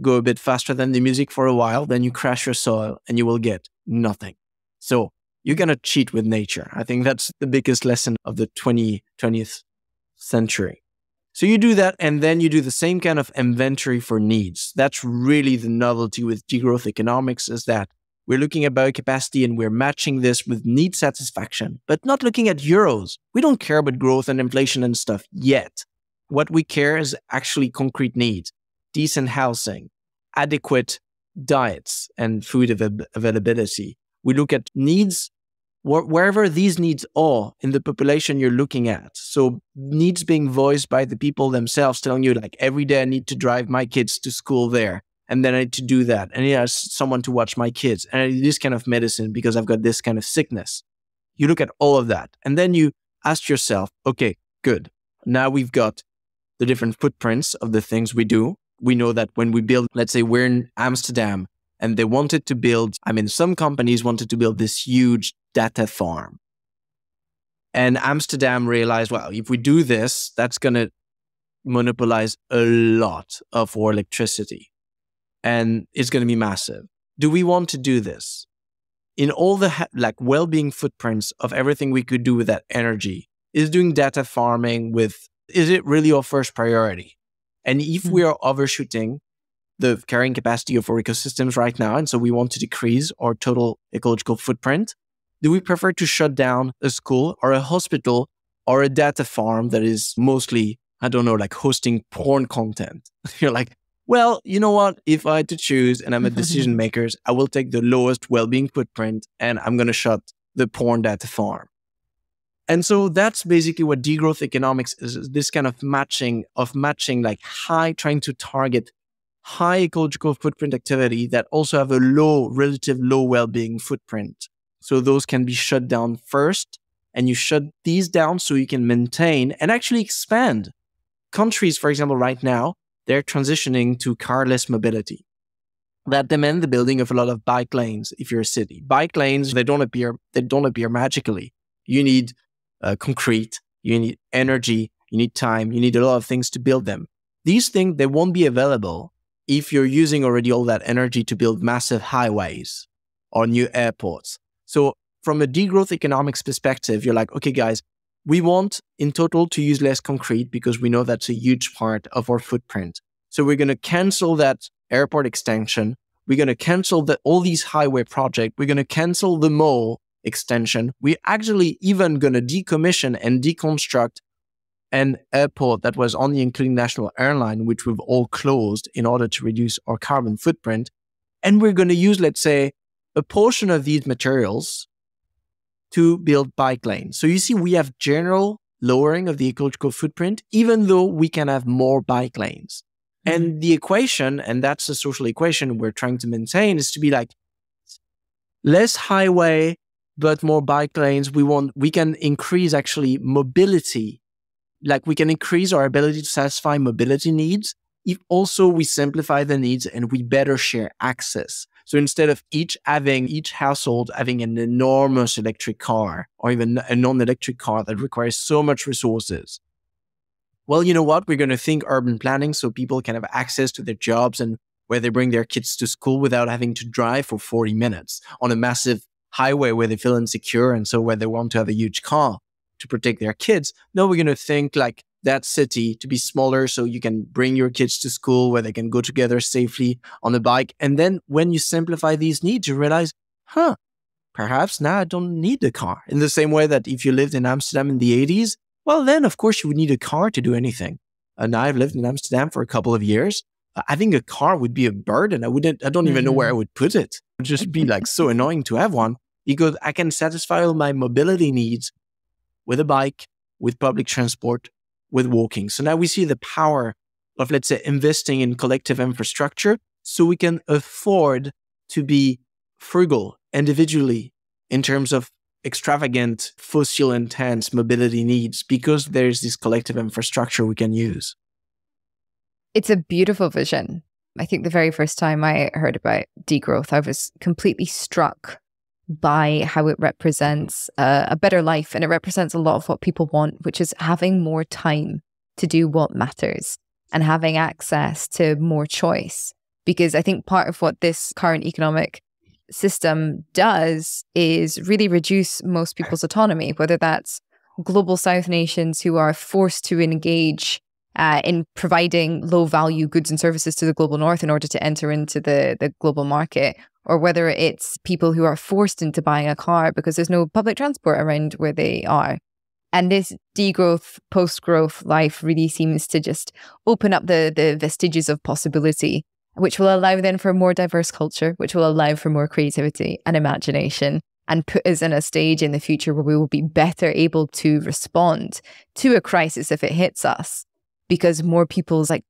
go a bit faster than the music for a while, then you crash your soil and you will get nothing. So you're going to cheat with nature. I think that's the biggest lesson of the 20, 20th century. So you do that, and then you do the same kind of inventory for needs. That's really the novelty with degrowth economics is that we're looking at biocapacity and we're matching this with need satisfaction, but not looking at euros. We don't care about growth and inflation and stuff yet. What we care is actually concrete needs, decent housing, adequate diets and food av- availability. We look at needs wh- wherever these needs are in the population you're looking at. So needs being voiced by the people themselves, telling you like every day I need to drive my kids to school there, and then I need to do that, and I need someone to watch my kids, and I need this kind of medicine because I've got this kind of sickness. You look at all of that, and then you ask yourself, okay, good. Now we've got the different footprints of the things we do. We know that when we build, let's say we're in Amsterdam and they wanted to build, I mean, some companies wanted to build this huge data farm. And Amsterdam realized, well, if we do this, that's going to monopolize a lot of our electricity and it's going to be massive. Do we want to do this? In all the like well-being footprints of everything we could do with that energy, is doing data farming with is it really our first priority? And if mm-hmm. we are overshooting the carrying capacity of our ecosystems right now, and so we want to decrease our total ecological footprint, do we prefer to shut down a school or a hospital or a data farm that is mostly, I don't know, like hosting porn content? You're like, well, you know what? If I had to choose and I'm a decision maker, I will take the lowest well-being footprint and I'm going to shut the porn data farm. And so that's basically what degrowth economics is this kind of matching of matching like high, trying to target high ecological footprint activity that also have a low, relative low well-being footprint so those can be shut down first and you shut these down so you can maintain and actually expand. Countries, for example, right now, they're transitioning to carless mobility. That demand the building of a lot of bike lanes if you're a city. Bike lanes, they don't appear, they don't appear magically. You need uh, concrete, you need energy, you need time, you need a lot of things to build them. These things, they won't be available if you're using already all that energy to build massive highways or new airports. So from a degrowth economics perspective, you're like, okay, guys, we want in total to use less concrete because we know that's a huge part of our footprint. So we're going to cancel that airport extension. We're going to cancel the, all these highway projects. We're going to cancel the mall extension. We're actually even going to decommission and deconstruct an airport that was only including national airline, which we've all closed in order to reduce our carbon footprint. And we're going to use, let's say, a portion of these materials to build bike lanes. So you see, we have general lowering of the ecological footprint, even though we can have more bike lanes. Mm-hmm. And the equation, and that's the social equation we're trying to maintain, is to be like less highway, but more bike lanes. We want, we can increase actually mobility. Like we can increase our ability to satisfy mobility needs if also we simplify the needs and we better share access. So instead of each having each household having an enormous electric car or even a non-electric car that requires so much resources, well, you know what? We're going to think urban planning so people can have access to their jobs and where they bring their kids to school without having to drive for 40 minutes on a massive highway where they feel insecure and so where they want to have a huge car to protect their kids. No, we're going to think like that city to be smaller so you can bring your kids to school where they can go together safely on a bike. And then when you simplify these needs, you realize, huh, perhaps now I don't need a car. In the same way that if you lived in Amsterdam in the 80s, well, then of course you would need a car to do anything. And I've lived in Amsterdam for a couple of years. I think a car would be a burden. I wouldn't, I don't even know where I mm-hmm. would put it. It would just be like so annoying to have one because I can satisfy all my mobility needs with a bike, with public transport, with walking. So now we see the power of, let's say, investing in collective infrastructure so we can afford to be frugal individually in terms of extravagant fossil intense mobility needs because there's this collective infrastructure we can use.
It's a beautiful vision. I think the very first time I heard about degrowth, I was completely struck by how it represents a better life and it represents a lot of what people want, which is having more time to do what matters and having access to more choice. Because I think part of what this current economic system does is really reduce most people's autonomy, whether that's global South nations who are forced to engage uh, in providing low value goods and services to the global north in order to enter into the, the global market, or whether it's people who are forced into buying a car because there's no public transport around where they are. And this degrowth, post growth life really seems to just open up the, the vestiges of possibility, which will allow then for a more diverse culture, which will allow for more creativity and imagination and put us in a stage in the future where we will be better able to respond to a crisis if it hits us because more people's like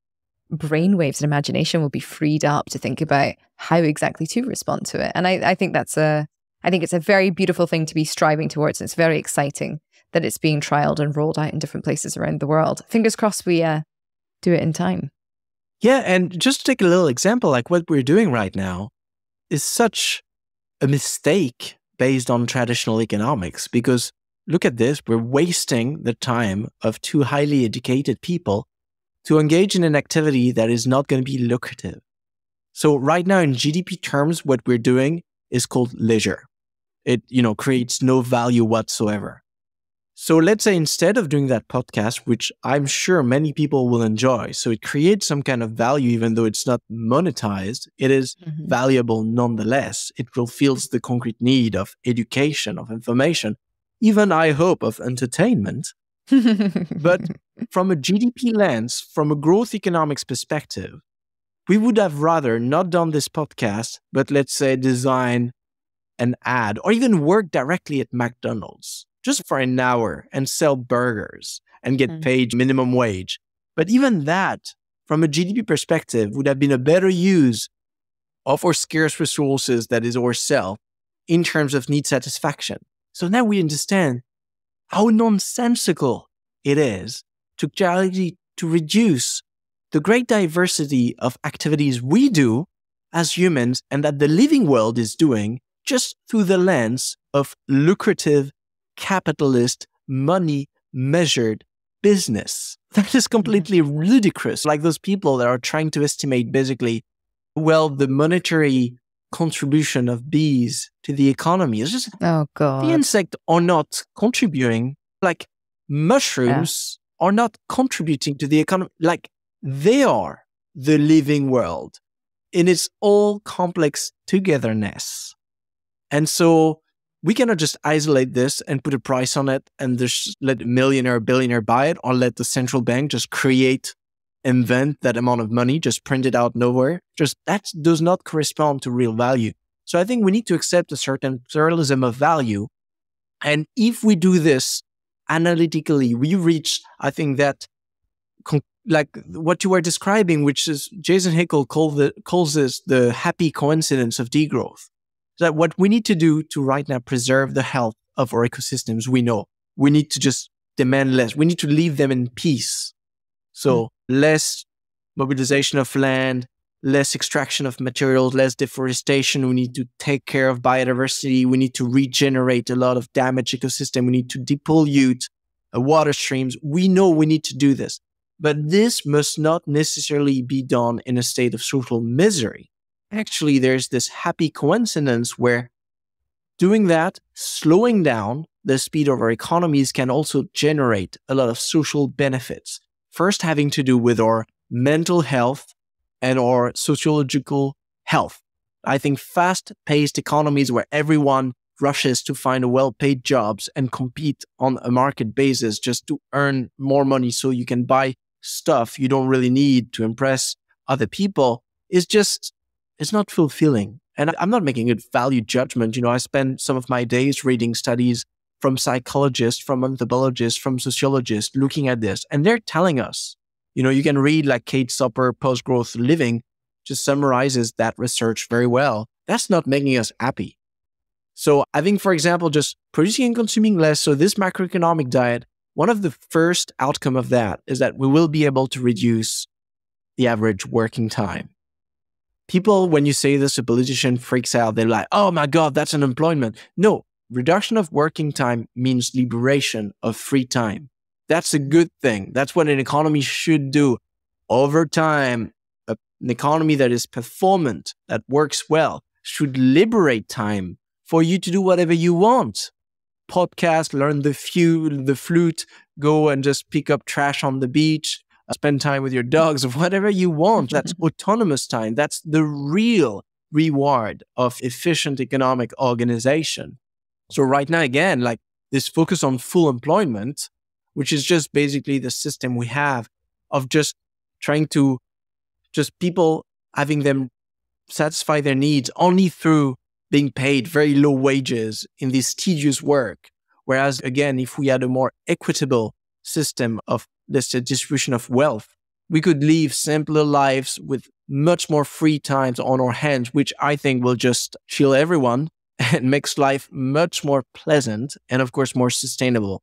brainwaves and imagination will be freed up to think about how exactly to respond to it. And I, I think that's a I think it's a very beautiful thing to be striving towards. And it's very exciting that it's being trialed and rolled out in different places around the world. Fingers crossed we uh, do it in time.
Yeah, and just to take a little example, like what we're doing right now is such a mistake based on traditional economics because look at this, we're wasting the time of two highly educated people to engage in an activity that is not going to be lucrative. So right now in GDP terms, what we're doing is called leisure. It, you know, creates no value whatsoever. So let's say instead of doing that podcast, which I'm sure many people will enjoy, so it creates some kind of value, even though it's not monetized, it is mm-hmm. valuable nonetheless. It fulfills the concrete need of education, of information, even I hope of entertainment. But from a GDP lens, from a growth economics perspective, we would have rather not done this podcast, but let's say design an ad or even work directly at McDonald's just for an hour and sell burgers and get mm. paid minimum wage. But even that, from a GDP perspective, would have been a better use of our scarce resources that is ourself in terms of need satisfaction. So now we understand how nonsensical it is to actually to reduce the great diversity of activities we do as humans and that the living world is doing just through the lens of lucrative capitalist money measured business. That is completely mm-hmm. ludicrous. Like those people that are trying to estimate basically, well, the monetary contribution of bees to the economy. Is just
oh god.
the insect are not contributing like mushrooms yeah. are not contributing to the economy like they are the living world in its all complex togetherness. And so we cannot just isolate this and put a price on it and just let a millionaire billionaire buy it or let the central bank just create invent that amount of money, just print it out nowhere. Just that does not correspond to real value. So I think we need to accept a certain pluralism of value. And if we do this analytically, we reach, I think that like what you were describing, which is Jason Hickel call the, calls this the happy coincidence of degrowth. That what we need to do to right now preserve the health of our ecosystems, we know we need to just demand less. We need to leave them in peace. So less mobilization of land, less extraction of materials, less deforestation. We need to take care of biodiversity. We need to regenerate a lot of damaged ecosystem. We need to depollute uh, water streams. We know we need to do this, but this must not necessarily be done in a state of social misery. Actually, there's this happy coincidence where doing that, slowing down the speed of our economies can also generate a lot of social benefits first having to do with our mental health and our sociological health. I think fast paced economies where everyone rushes to find well paid jobs and compete on a market basis just to earn more money so you can buy stuff you don't really need to impress other people is just, it's not fulfilling. And I'm not making a value judgment. You know, I spend some of my days reading studies from psychologists, from anthropologists, from sociologists looking at this. And they're telling us, you know, you can read like Kate Soper, Post Growth Living, just summarizes that research very well. That's not making us happy. So I think, for example, just producing and consuming less. So this macroeconomic diet, one of the first outcome of that is that we will be able to reduce the average working time. People, when you say this, a politician freaks out. They're like, oh my God, that's unemployment. No, reduction of working time means liberation of free time. That's a good thing. That's what an economy should do. Over time, a, an economy that is performant, that works well, should liberate time for you to do whatever you want. Podcast, learn the fuel, the flute, go and just pick up trash on the beach, spend time with your dogs, whatever you want. That's autonomous time. That's the real reward of efficient economic organization. So right now, again, like this focus on full employment, which is just basically the system we have of just trying to just people having them satisfy their needs only through being paid very low wages in this tedious work. Whereas again, if we had a more equitable system of this distribution of wealth, we could live simpler lives with much more free times on our hands, which I think will just chill everyone and makes life much more pleasant and, of course, more sustainable.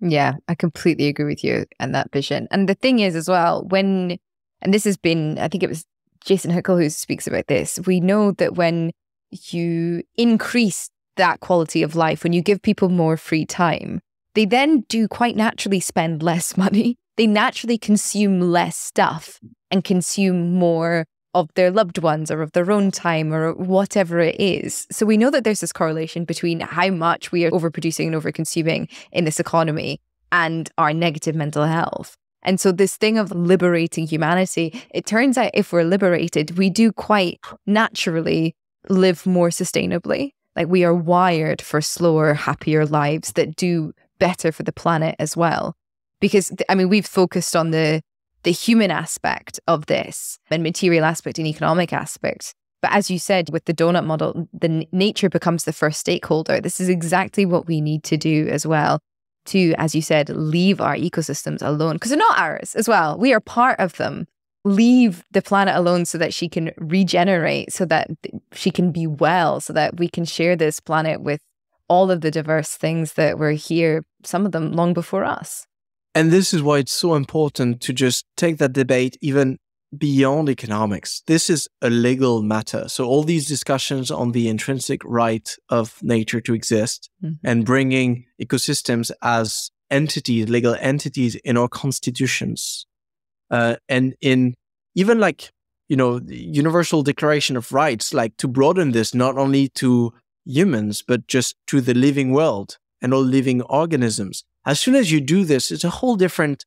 Yeah, I completely agree with you and that vision. And the thing is, as well, when, and this has been, I think it was Jason Hickel who speaks about this, we know that when you increase that quality of life, when you give people more free time, they then do quite naturally spend less money. They naturally consume less stuff and consume more of their loved ones or of their own time or whatever it is. So we know that there's this correlation between how much we are overproducing and overconsuming in this economy and our negative mental health. And so this thing of liberating humanity, it turns out if we're liberated, we do quite naturally live more sustainably. Like we are wired for slower, happier lives that do better for the planet as well. Because I mean, we've focused on the the human aspect of this and material aspect and economic aspect. But as you said, with the donut model, the nature becomes the first stakeholder. This is exactly what we need to do as well to, as you said, leave our ecosystems alone because they're not ours as well. We are part of them. Leave the planet alone so that she can regenerate, so that she can be well, so that we can share this planet with all of the diverse things that were here, some of them long before us.
And this is why it's so important to just take that debate even beyond economics. This is a legal matter. So all these discussions on the intrinsic right of nature to exist mm-hmm. and bringing ecosystems as entities, legal entities in our constitutions, uh, and in even like you know the Universal Declaration of Rights, like to broaden this not only to humans but just to the living world and all living organisms. As soon as you do this, it's a whole different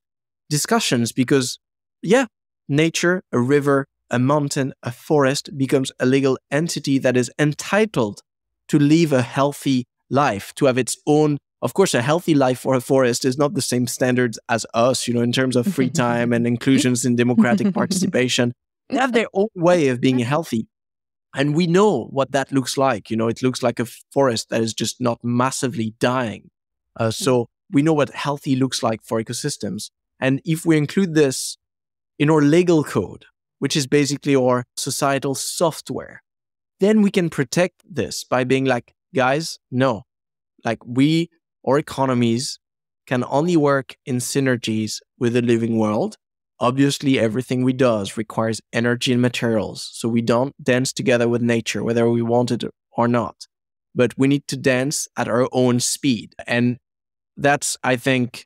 discussions because yeah, nature, a river, a mountain, a forest becomes a legal entity that is entitled to live a healthy life, to have its own. Of course, a healthy life for a forest is not the same standards as us, you know, in terms of free time and inclusions in democratic participation. They have their own way of being healthy. And we know what that looks like. You know, it looks like a forest that is just not massively dying. Uh, so we know what healthy looks like for ecosystems. And if we include this in our legal code, which is basically our societal software, then we can protect this by being like, guys, no, like we, our economies can only work in synergies with the living world. Obviously, everything we does requires energy and materials. So we don't dance together with nature, whether we want it or not. But we need to dance at our own speed. And that's, I think,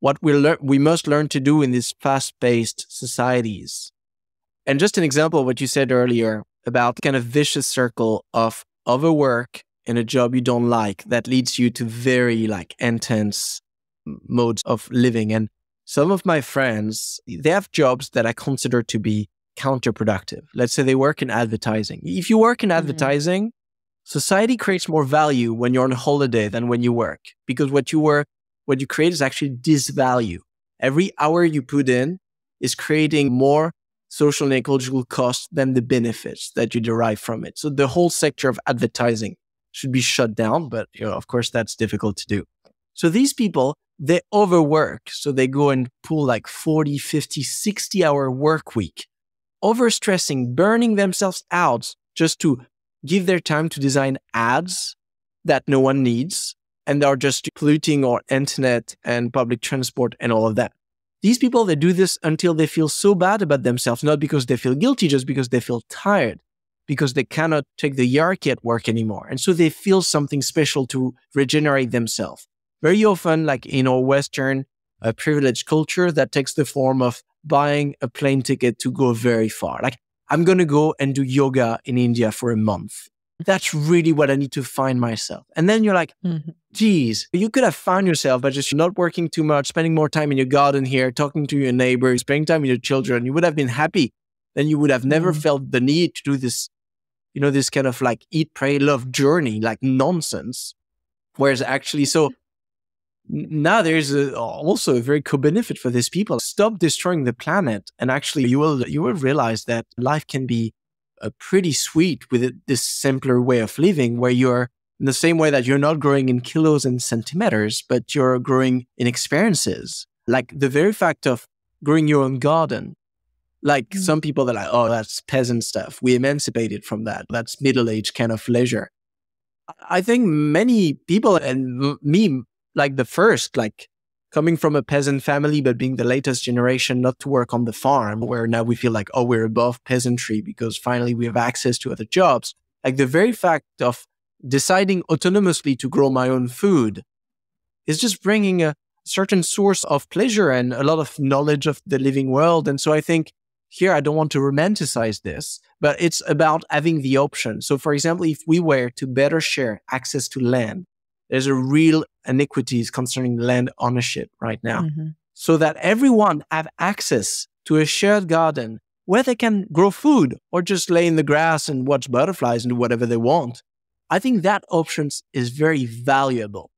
what we learn we must learn to do in these fast-paced societies. And just an example of what you said earlier about kind of vicious circle of overwork in a job you don't like that leads you to very like intense modes of living. And some of my friends, they have jobs that I consider to be counterproductive. Let's say they work in advertising. If you work in mm-hmm. advertising, society creates more value when you're on holiday than when you work because what you work what you create is actually disvalue. Every hour you put in is creating more social and ecological costs than the benefits that you derive from it. So the whole sector of advertising should be shut down, but you know, of course that's difficult to do. So these people, they overwork. So they go and pull like 40, 50, 60 hour work week, overstressing, burning themselves out just to give their time to design ads that no one needs and they're just polluting our internet and public transport and all of that. These people, they do this until they feel so bad about themselves, not because they feel guilty, just because they feel tired, because they cannot take the hierarchy at work anymore. And so they feel something special to regenerate themselves. Very often, like in our Western uh, privileged culture, that takes the form of buying a plane ticket to go very far. Like, I'm going to go and do yoga in India for a month that's really what I need to find myself. And then you're like, mm-hmm. geez, you could have found yourself by just not working too much, spending more time in your garden here, talking to your neighbors, spending time with your children. You would have been happy. Then you would have never mm-hmm. felt the need to do this, you know, this kind of like eat, pray, love journey, like nonsense. Whereas actually, so now there's a, also a very co-benefit for these people. Stop destroying the planet, and actually, you will you will realize that life can be a pretty sweet with this simpler way of living where you're in the same way that you're not growing in kilos and centimeters, but you're growing in experiences. Like the very fact of growing your own garden. Like mm. some people that are like, oh, that's peasant stuff. We emancipated from that. That's middle age kind of leisure. I think many people and me, like the first, like coming from a peasant family, but being the latest generation not to work on the farm, where now we feel like, oh, we're above peasantry because finally we have access to other jobs. Like the very fact of deciding autonomously to grow my own food is just bringing a certain source of pleasure and a lot of knowledge of the living world. And so I think here I don't want to romanticize this, but it's about having the option. So, for example, if we were to better share access to land, there's a real iniquities concerning land ownership right now. Mm-hmm. So that everyone have access to a shared garden where they can grow food or just lay in the grass and watch butterflies and do whatever they want. I think that option is very valuable.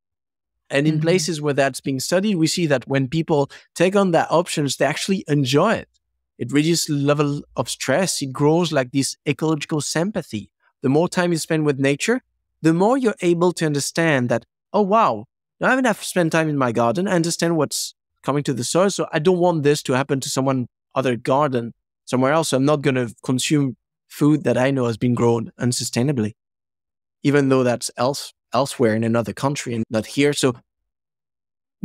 And in mm-hmm. places where that's being studied, we see that when people take on that options, they actually enjoy it. It reduces the level of stress. It grows like this ecological sympathy. The more time you spend with nature, the more you're able to understand that, oh, wow, now I have spent time in my garden. I understand what's coming to the soil. So I don't want this to happen to someone other garden somewhere else. So I'm not going to consume food that I know has been grown unsustainably, even though that's else elsewhere in another country and not here. So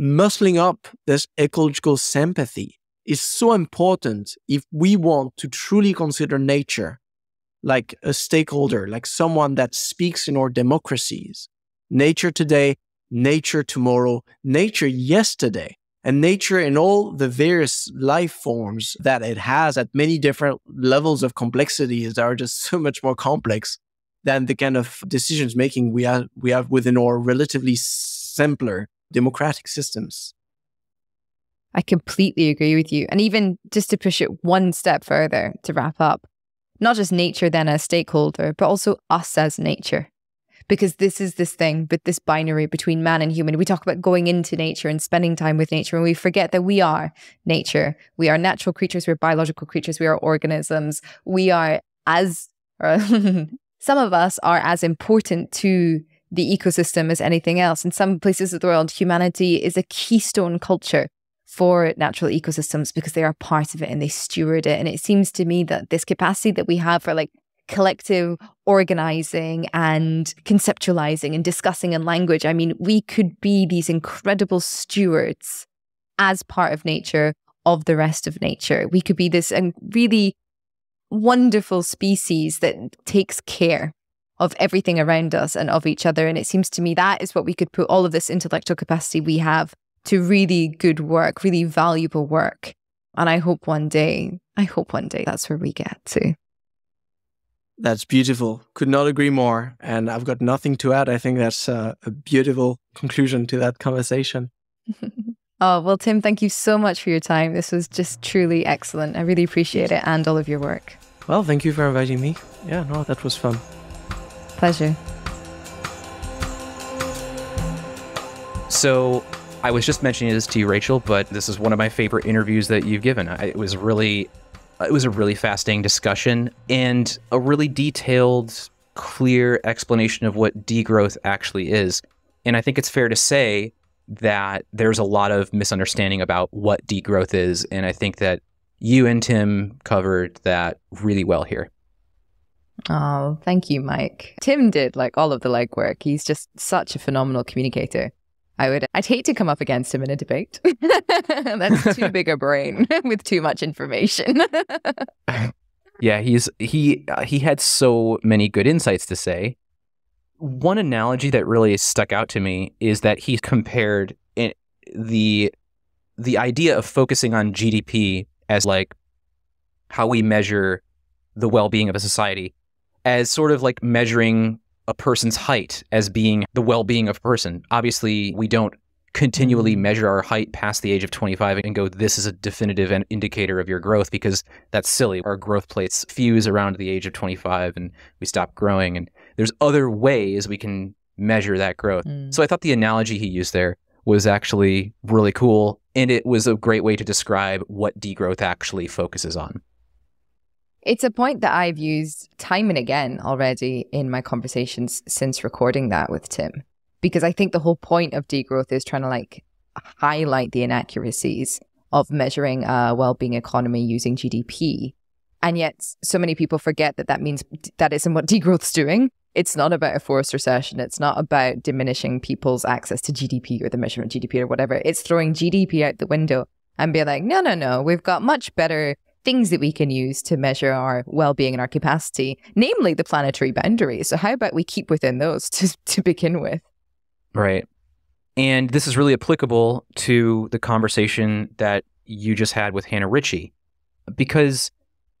muscling up this ecological sympathy is so important if we want to truly consider nature like a stakeholder, like someone that speaks in our democracies. Nature today, nature tomorrow, nature yesterday, and nature in all the various life forms that it has at many different levels of complexity that are just so much more complex than the kind of decisions making we have, we have within our relatively simpler democratic systems.
I completely agree with you. And even just to push it one step further to wrap up, not just nature then as stakeholder, but also us as nature. Because this is this thing with this binary between man and human. We talk about going into nature and spending time with nature, and we forget that we are nature. We are natural creatures, we're biological creatures, we are organisms. We are as, some of us are as important to the ecosystem as anything else. In some places of the world, humanity is a keystone culture for natural ecosystems because they are part of it and they steward it. And it seems to me that this capacity that we have for like collective organizing and conceptualizing and discussing in language, I mean, we could be these incredible stewards as part of nature of the rest of nature. We could be this really wonderful species that takes care of everything around us and of each other. And it seems to me that is what we could put all of this intellectual capacity we have to really good work, really valuable work. And I hope one day, I hope one day that's where we get to.
That's beautiful. Could not agree more. And I've got nothing to add. I think that's a, a beautiful conclusion to that conversation.
oh, well, Tim, thank you so much for your time. This was just truly excellent. I really appreciate it and all of your work.
Well, thank you for inviting me. Yeah, no, that was fun.
Pleasure.
So, I was just mentioning this to you, Rachel, but this is one of my favorite interviews that you've given. It was really, Uh, it was a really fascinating discussion and a really detailed, clear explanation of what degrowth actually is. And I think it's fair to say that there's a lot of misunderstanding about what degrowth is. And I think that you and Tim covered that really well here.
Oh, thank you, Mike. Tim did like all of the legwork. He's just such a phenomenal communicator. I would I'd hate to come up against him in a debate. That's too big a brain with too much information.
yeah, he's he uh, he had so many good insights to say. One analogy that really stuck out to me is that he compared the the idea of focusing on GDP as like how we measure the well-being of a society as sort of like measuring a person's height as being the well being of a person. Obviously, we don't continually mm-hmm. measure our height past the age of 25 and go, this is a definitive indicator of your growth because that's silly. Our growth plates fuse around the age of 25 and we stop growing. And there's other ways we can measure that growth. Mm. So I thought the analogy he used there was actually really cool. And it was a great way to describe what degrowth actually focuses on.
It's a point that I've used time and again already in my conversations since recording that with Tim, because I think the whole point of degrowth is trying to like highlight the inaccuracies of measuring a well-being economy using GDP. And yet so many people forget that that means that isn't what degrowth's doing. It's not about a forced recession. It's not about diminishing people's access to GDP or the measurement of GDP or whatever. It's throwing GDP out the window and be like, no, no, no, we've got much better things that we can use to measure our well-being and our capacity, namely the planetary boundaries. So how about we keep within those to, to begin with?
Right. And this is really applicable to the conversation that you just had with Hannah Ritchie, because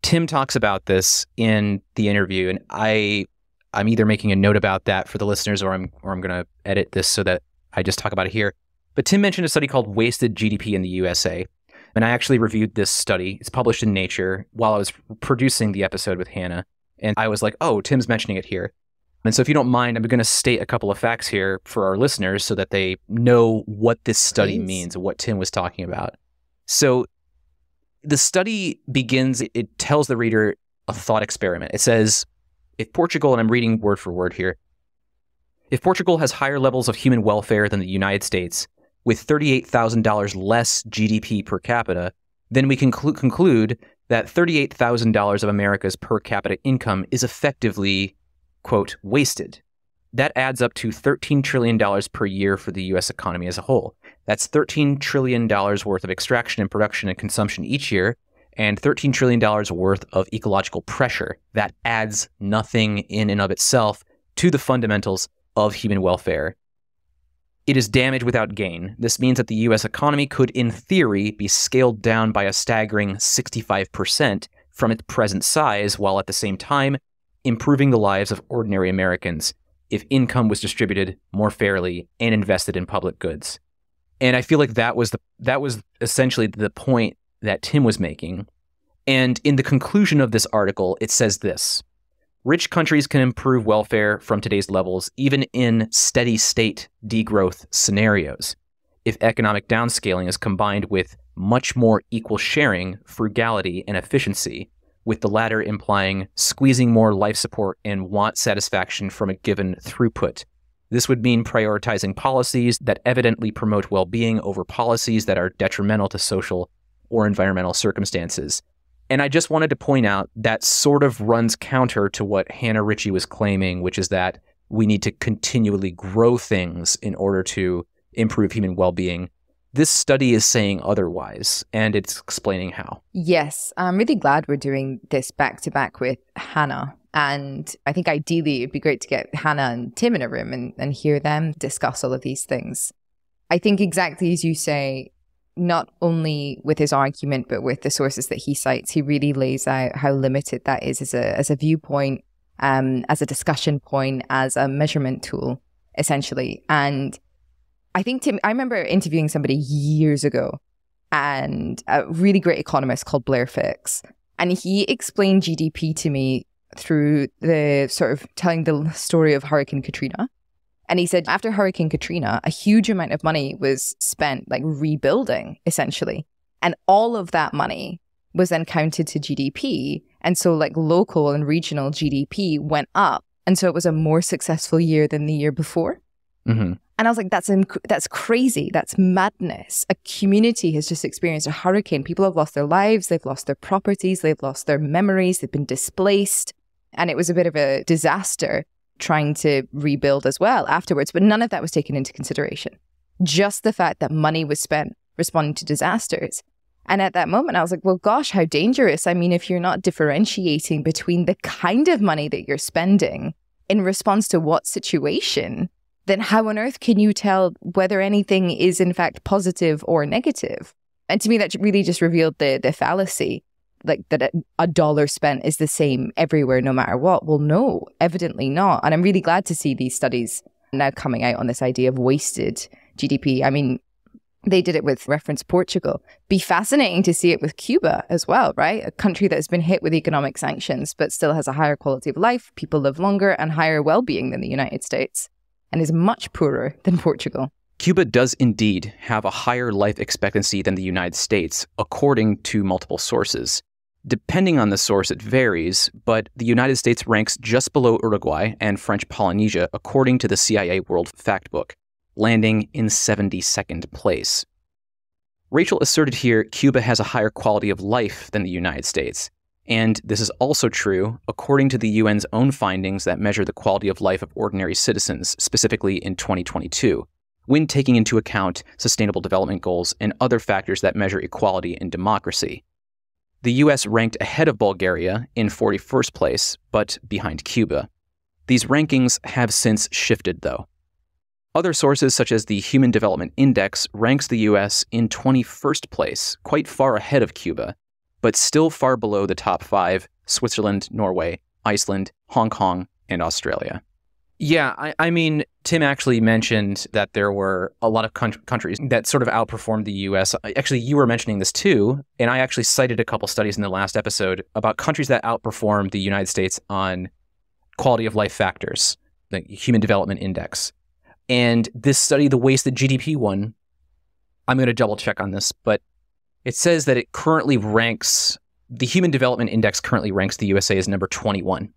Tim talks about this in the interview, and I, I'm either making a note about that for the listeners, or I'm, or I'm going to edit this so that I just talk about it here. But Tim mentioned a study called Wasted GDP in the USA, and I actually reviewed this study. It's published in Nature while I was producing the episode with Hannah. And I was like, oh, Tim's mentioning it here. And so, if you don't mind, I'm going to state a couple of facts here for our listeners so that they know what this study Please. means and what Tim was talking about. So, the study begins, it tells the reader a thought experiment. It says, if Portugal, and I'm reading word for word here, if Portugal has higher levels of human welfare than the United States, with $38,000 less GDP per capita, then we can cl- conclude that $38,000 of America's per capita income is effectively, quote, wasted. that adds up to $13 trillion per year for the US economy as a whole. That's $13 trillion worth of extraction and production and consumption each year, and $13 trillion worth of ecological pressure. That adds nothing in and of itself to the fundamentals of human welfare. It is damage without gain. This means that the US economy could, in theory, be scaled down by a staggering 65% from its present size, while at the same time improving the lives of ordinary Americans if income was distributed more fairly and invested in public goods. And I feel like that was the that was essentially the point that Tim was making. And in the conclusion of this article, it says this. Rich countries can improve welfare from today's levels even in steady state degrowth scenarios if economic downscaling is combined with much more equal sharing, frugality, and efficiency with the latter implying squeezing more life support and want satisfaction from a given throughput. This would mean prioritizing policies that evidently promote well being over policies that are detrimental to social or environmental circumstances. And I just wanted to point out that sort of runs counter to what Hannah Ritchie was claiming, which is that we need to continually grow things in order to improve human well being. This study is saying otherwise, and it's explaining how.
Yes, I'm really glad we're doing this back to back with Hannah. And I think ideally it'd be great to get Hannah and Tim in a room and, and hear them discuss all of these things. I think exactly as you say, not only with his argument, but with the sources that he cites, he really lays out how limited that is as a, as a viewpoint, um, as a discussion point, as a measurement tool, essentially. And I think Tim, I remember interviewing somebody years ago and a really great economist called Blair Fix. And he explained GDP to me through the sort of telling the story of Hurricane Katrina. And he said after Hurricane Katrina, a huge amount of money was spent like rebuilding essentially. And all of that money was then counted to GDP. And so like local and regional GDP went up. And so it was a more successful year than the year before. Mm-hmm. And I was like, that's inc- that's crazy. That's madness. A community has just experienced a hurricane. People have lost their lives. They've lost their properties. They've lost their memories. They've been displaced. And it was a bit of a disaster trying to rebuild as well afterwards. But none of that was taken into consideration. Just the fact that money was spent responding to disasters. And at that moment, I was like, well, gosh, how dangerous. I mean, if you're not differentiating between the kind of money that you're spending in response to what situation, then how on earth can you tell whether anything is in fact positive or negative? And to me, that really just revealed the the fallacy, like that a, dollar spent is the same everywhere, no matter what. Well, no, evidently not. And I'm really glad to see these studies now coming out on this idea of wasted GDP. I mean, they did it with reference Portugal. Be fascinating to see it with Cuba as well, right? A country that has been hit with economic sanctions, but still has a higher quality of life, people live longer, and higher well being than the United States and is much poorer than Portugal.
Cuba does indeed have a higher life expectancy than the United States, according to multiple sources. Depending on the source, it varies, but the United States ranks just below Uruguay and French Polynesia, according to the CIA World Factbook, landing in 72nd place. Rachel asserted here Cuba has a higher quality of life than the United States. And this is also true according to the UN's own findings that measure the quality of life of ordinary citizens, specifically in 2022, when taking into account sustainable development goals and other factors that measure equality and democracy. The US ranked ahead of Bulgaria in 41st place, but behind Cuba. These rankings have since shifted, though. Other sources, such as the Human Development Index, ranks the US in 21st place, quite far ahead of Cuba, but still far below the top five Switzerland, Norway, Iceland, Hong Kong, and Australia. Yeah, I, I, mean, Tim actually mentioned that there were a lot of countries that sort of outperformed the US. Actually, you were mentioning this too, and I actually cited a couple studies in the last episode about countries that outperformed the United States on quality of life factors, the Human Development Index. And this study, the wasted GDP one, I'm going to double check on this, but it says that it currently ranks, the Human Development Index currently ranks the USA as number 21.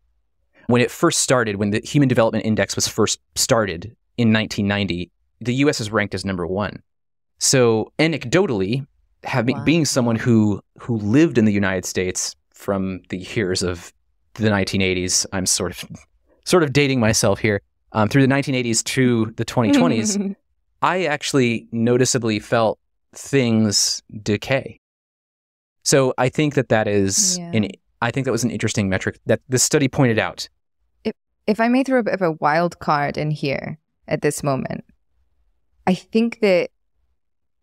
When it first started, when the Human Development Index was first started in 1990, the US is ranked as number one. So anecdotally, having wow. being someone who who lived in the United States from the years of the 1980s, I'm sort of sort of dating myself here. um, through the 1980s to the 2020s, I actually noticeably felt things decay. So I think that that is
Yeah.
an I think that was an interesting metric that this study pointed out.
if if I may throw a bit of a wild card in here at this moment, I think that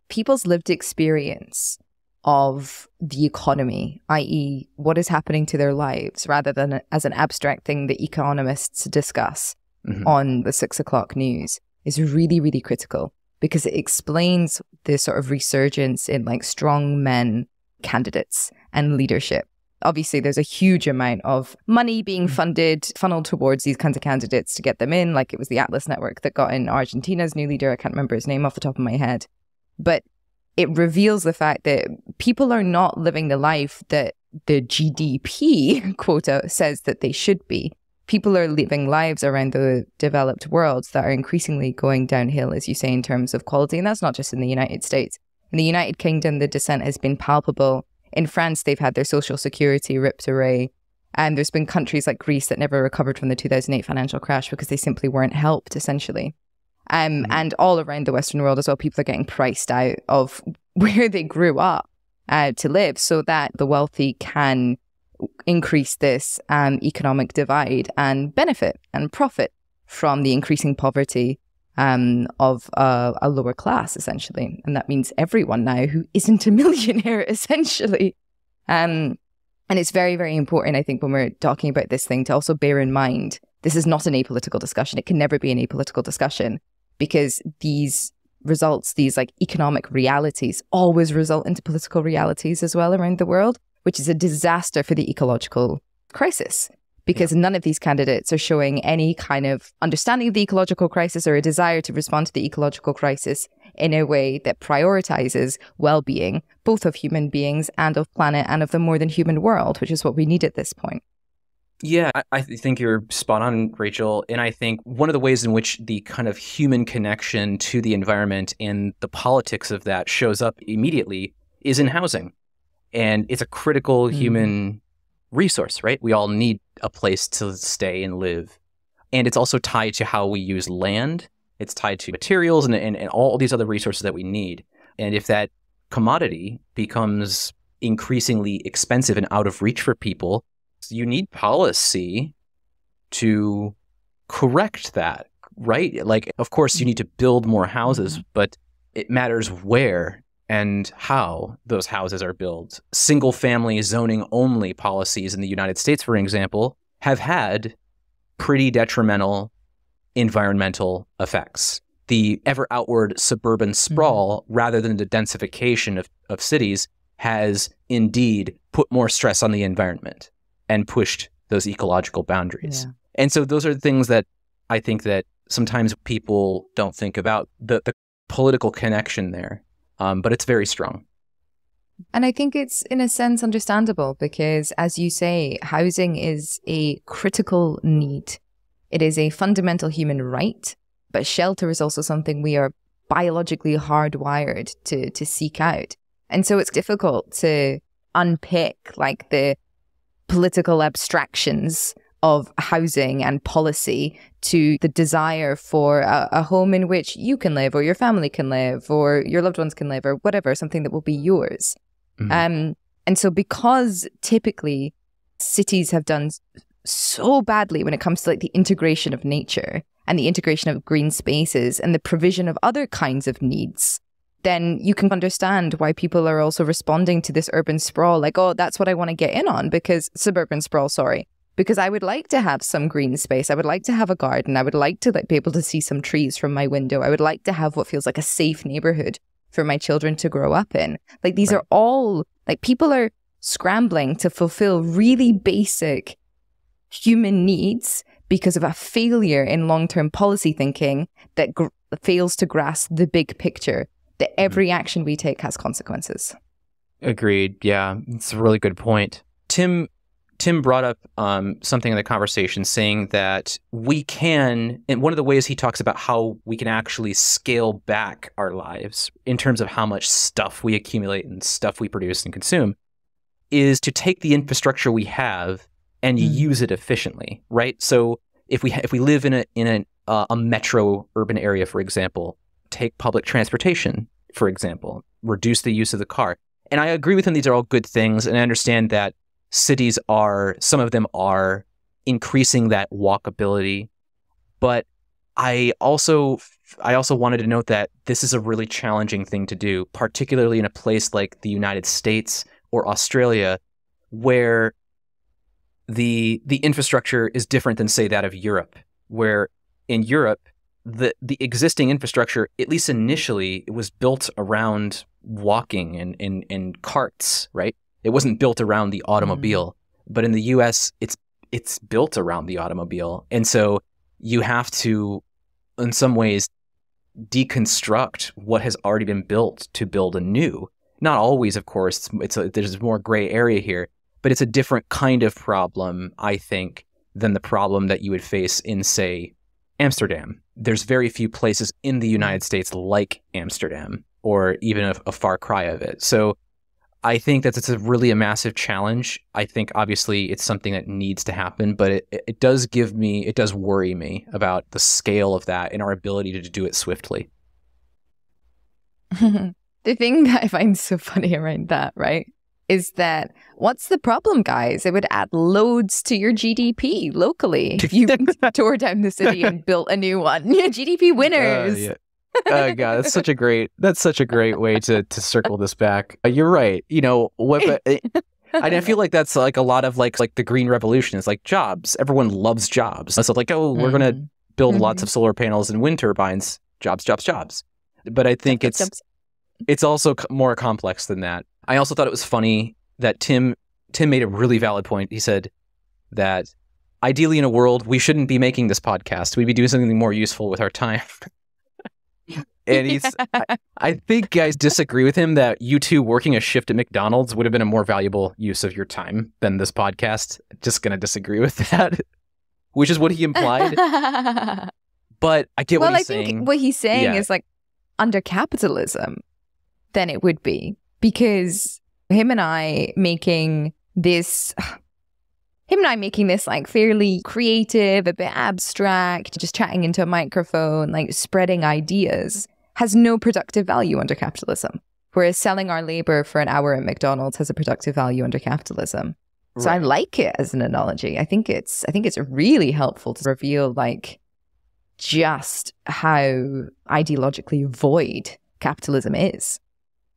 people's lived experience of the economy, i.e., what is happening to their lives, rather than as an abstract thing that economists discuss
Mhm.
on the six o'clock news, is really, really critical because it explains the sort of resurgence in like strong men candidates and leadership obviously there's a huge amount of money being mm. funded funneled towards these kinds of candidates to get them in. Like it was the atlas network that got in argentina's new leader. I can't remember his name off the top of my head. But it reveals the fact that people are not living the life that the gdp quota says that they should be. People are living lives around the developed world that are increasingly going downhill as you say in terms of quality. And that's not just in the united states. In the united kingdom the descent has been palpable in France, they've had their social security ripped away. And there's been countries like Greece that never recovered from the 2008 financial crash because they simply weren't helped, essentially. Um,
Mhm.
And all around the Western world as well, people are getting priced out of where they grew up uh, to live so that the wealthy can increase this um, economic divide and benefit and profit from the increasing poverty um, of uh, a lower class, essentially. And that means everyone now who isn't a millionaire, essentially. Um, and it's very, very important, I think, when we're talking about this thing to also bear in mind this is not an apolitical discussion. It can never be an apolitical discussion because these results, these like economic realities, always result into political realities as well around the world, which is a disaster for the ecological crisis because none of these candidates are showing any kind of understanding of the ecological crisis or a desire to respond to the ecological crisis in a way that prioritizes well-being both of human beings and of planet and of the more than human world which is what we need at this point
Yeah, I, I think you're spot on, Rachel. And I think one of the ways in which the kind of human connection to the environment and the politics of that shows up immediately is in housing. And it's a critical
Mm.
human resource, right? We all need a place to stay and live. And it's also tied to how we use land. It's tied to materials and, and, and all these other resources that we need. And if that commodity becomes increasingly expensive and out of reach for people, you need policy to correct that, right? Like, of course, you need to build more houses, mm-hmm. but it matters where and how those houses are built. Single family zoning only policies in the United States, for example, have had pretty detrimental environmental effects. The ever outward suburban mm-hmm. sprawl, rather than the densification of, of cities, has indeed put more stress on the environment and pushed those ecological boundaries.
Yeah.
And so those are things that I think that sometimes people don't think about the, the political connection there, um, but it's very strong.
And I think it's in a sense understandable because, as you say, housing is a critical need. It is a fundamental human right, but shelter is also something we are biologically hardwired to, to seek out. And so it's difficult to unpick like the political abstractions of housing and policy to the desire for a, a home in which you can live or your family can live or your loved ones can live or whatever, something that will be yours.
Mhm.
Um, and so, because typically cities have done so badly when it comes to like the integration of nature and the integration of green spaces and the provision of other kinds of needs, then you can understand why people are also responding to this urban sprawl like, oh, that's what I want to get in on because suburban sprawl, sorry. Because I would like to have some green space. I would like to have a garden. I would like to like, be able to see some trees from my window. I would like to have what feels like a safe neighborhood for my children to grow up in. Like these
Right.
are all like people are scrambling to fulfill really basic human needs because of a failure in long-term policy thinking that gr- fails to grasp the big picture that mm-hmm. every action we take has consequences.
Agreed. Yeah, it's a really good point. Tim Tim brought up um, something in the conversation saying that we can, and one of the ways he talks about how we can actually scale back our lives in terms of how much stuff we accumulate and stuff we produce and consume, is to take the infrastructure we have and
Mm.
use it efficiently, right? So if we ha- if we live in a in an uh, a metro urban area, for example. Take public transportation, for example. Reduce the use of the car. And I agree with him, these are all good things. And I understand that cities are, some of them are increasing that walkability. But I also I also wanted to note that this is a really challenging thing to do, particularly in a place like the United States or Australia, where the the infrastructure is different than say that of Europe, where in Europe the the existing infrastructure, at least initially, it was built around walking and in in carts, right? It wasn't built around the automobile. Mm-hmm. But in the US, it's it's built around the automobile. And so you have to in some ways deconstruct what has already been built to build a new. Not always, of course. It's a, there's more gray area here, but it's a different kind of problem, I think, than the problem that you would face in, say, Amsterdam. There's very few places in the United States like Amsterdam, or even a, a far cry of it. So I think that it's a really a massive challenge. I think obviously it's something that needs to happen, but it, it does give me, it does worry me about the scale of that and our ability to do it swiftly.
the thing that I find so funny around that, right, is that what's the problem, guys? It would add loads to your GDP locally if you tore down the city and built a new one. Yeah, GDP winners. Uh, yeah
oh god, that's such a great that's such a great way to to circle this back. Uh, you're right. You know what? Eh, I feel like that's like a lot of like like the green revolution is like jobs. Everyone loves jobs. So like, oh, we're gonna mm-hmm. build mm-hmm. lots of solar panels and wind turbines. Jobs, jobs, jobs. But I think jobs, it's jobs. it's also more complex than that. I also thought it was funny that Tim Tim made a really valid point. He said that ideally in a world we shouldn't be making this podcast. We'd be doing something more useful with our time. and he's I, I, think guys disagree with him that you two working a shift at McDonald's would have been a more valuable use of your time than this podcast. Just gonna disagree with that. Which is what he implied. but I get
well,
what he's
I
saying.
Think what he's saying yeah. is like under capitalism, then it would be. Because him and I making this him and I making this like fairly creative, a bit abstract, just chatting into a microphone, like spreading ideas, has no productive value under capitalism. Whereas selling our labor for an hour at McDonald's has a productive value under capitalism. So. I like it as an analogy. I think it's I think it's really helpful to reveal like just how ideologically void capitalism is.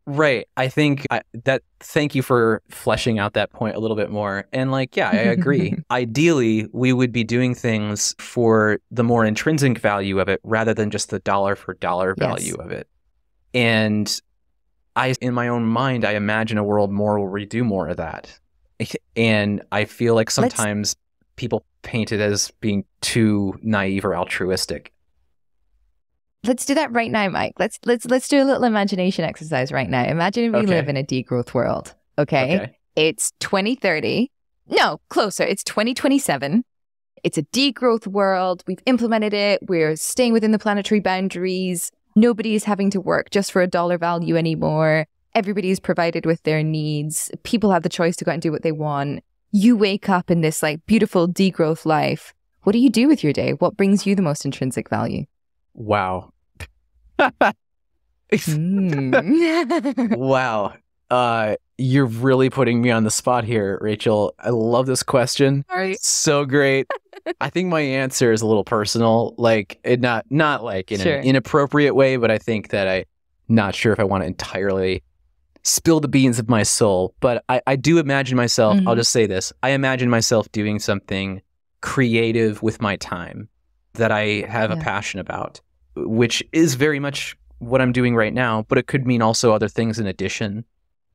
Right. I think I, that. Thank you for fleshing out that point a little bit more. And like, yeah, I agree. Ideally, we would be doing things for the more intrinsic value of it rather than just the dollar for dollar value yes. of it. And I, in my own mind, I imagine a world more where we do more of that. And I feel like sometimes Let's... people paint it as being too naive or altruistic.
Let's do that right now, Mike. Let's let's let's do a little imagination exercise right now. Imagine we okay. live in a degrowth world. Okay? okay. It's 2030. No, closer. It's 2027. It's a degrowth world. We've implemented it. We're staying within the planetary boundaries. Nobody is having to work just for a dollar value anymore. Everybody is provided with their needs. People have the choice to go out and do what they want. You wake up in this like beautiful degrowth life. What do you do with your day? What brings you the most intrinsic value?
Wow mm. wow. Uh, you're really putting me on the spot here, Rachel. I love this question.
Sorry.
So great. I think my answer is a little personal, like it not not like in sure. an inappropriate way, but I think that I not sure if I want to entirely spill the beans of my soul. But I, I do imagine myself, mm-hmm. I'll just say this. I imagine myself doing something creative with my time that I have yeah. a passion about which is very much what I'm doing right now, but it could mean also other things in addition.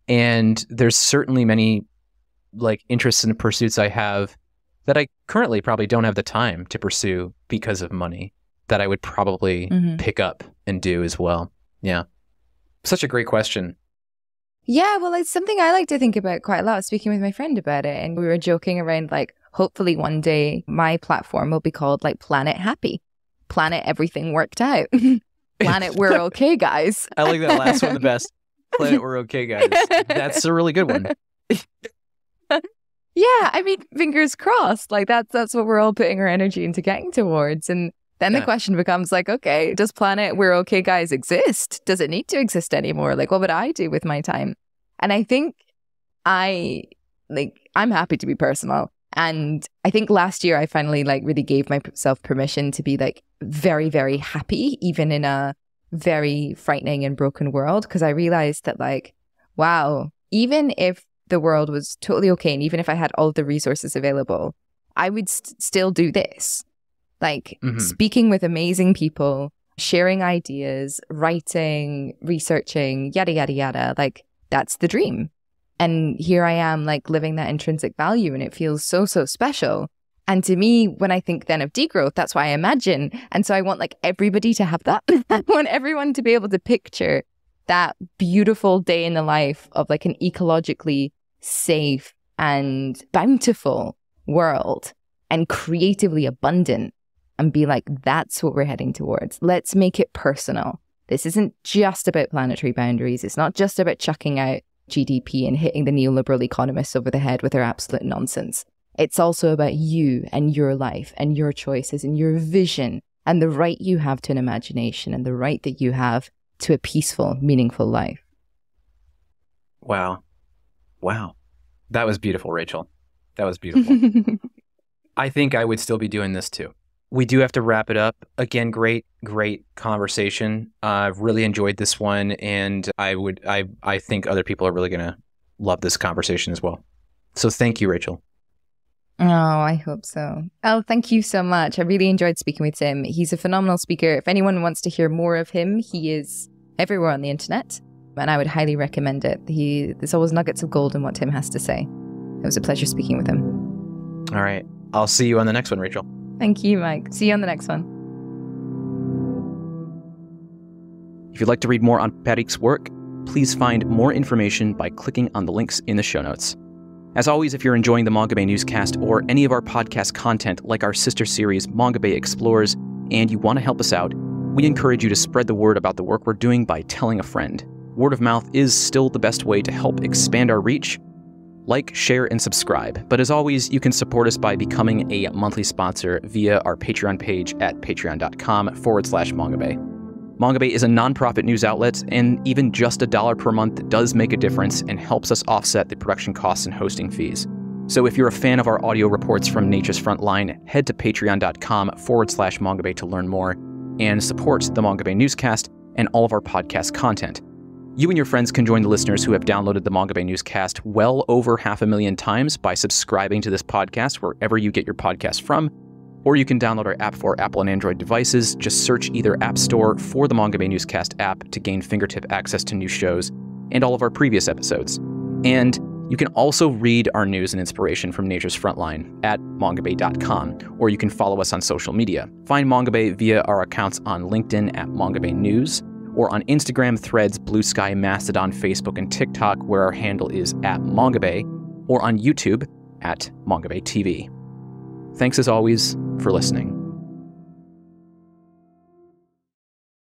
And there's certainly many like interests and pursuits I have that I currently probably don't have the time to pursue because of money that I would probably mm-hmm. pick up and do as well. Yeah. Such a great question.
Yeah, well, it's something I like to think about quite a lot, speaking with my friend about it. And we were joking around like, hopefully one day my platform will be called like Planet Happy planet everything worked out. planet we're okay, guys.
I like that last one the best. Planet we're okay, guys. That's a really good one.
yeah, I mean, fingers crossed. Like that's that's what we're all putting our energy into getting towards. And Then the
Yeah.
question becomes like, okay, does planet we're okay guys exist? Does it need to exist anymore? Like, what would I do with my time? And I think I like I'm happy to be personal. And I think last year I finally like really gave myself permission to be like very, very happy, even in a very frightening and broken world. Cause I realized that like, wow, even if the world was totally okay, and even if I had all the resources available, I would st- still do this. Like
Mhm.
speaking with amazing people, sharing ideas, writing, researching, yada, yada, yada. Like that's the dream. And here I am, like living that intrinsic value, and it feels so, so special. And to me, when I think then of degrowth, that's why I imagine. And so I want like everybody to have that. I want everyone to be able to picture that beautiful day in the life of like an ecologically safe and bountiful world and creatively abundant and be like, that's what we're heading towards. Let's make it personal. This isn't just about planetary boundaries. It's not just about chucking out GDP and hitting the neoliberal economists over the head with their absolute nonsense. It's also about you and your life and your choices and your vision and the right you have to an imagination and the right that you have to a peaceful, meaningful life.
Wow. Wow. That was beautiful, Rachel. That was beautiful. I think I would still be doing this too. We do have to wrap it up. Again, great, great conversation. I've really enjoyed this one, and I would, I, I think other people are really gonna love this conversation as well. So thank you, Rachel.
Oh, I hope so. Oh, thank you so much. I really enjoyed speaking with him. He's a phenomenal speaker. If anyone wants to hear more of him, he is everywhere on the internet, and I would highly recommend it. He there's always nuggets of gold in what Tim has to say. It was a pleasure speaking with him.
All right, I'll see you on the next one, Rachel.
Thank you, Mike. See you on the next one.
If you'd like to read more on Parrique's work, please find more information by clicking on the links in the show notes. As always, if you're enjoying the Mongabay newscast or any of our podcast content, like our sister series Mongabay Explores, and you want to help us out, we encourage you to spread the word about the work we're doing by telling a friend. Word of mouth is still the best way to help expand our reach. Like, share, and subscribe. But as always, you can support us by becoming a monthly sponsor via our Patreon page at patreon.com forward slash mongabay. Mongabay is a nonprofit news outlet, and even just a dollar per month does make a difference and helps us offset the production costs and hosting fees. So if you're a fan of our audio reports from Nature's Frontline, head to patreon.com forward slash Mongabay to learn more and support the Mongabay newscast and all of our podcast content. You and your friends can join the listeners who have downloaded the Mongabay newscast well over half a million times by subscribing to this podcast wherever you get your podcast from or you can download our app for Apple and Android devices. Just search either App Store for the Mongabay Newscast app to gain fingertip access to new shows and all of our previous episodes. And you can also read our news and inspiration from Nature's Frontline at mongabay.com, or you can follow us on social media. Find Mongabay via our accounts on LinkedIn at Mongabay News, or on Instagram, Threads, Blue Sky, Mastodon, Facebook, and TikTok, where our handle is at Mongabay, or on YouTube at Mongabay TV. Thanks as always for listening.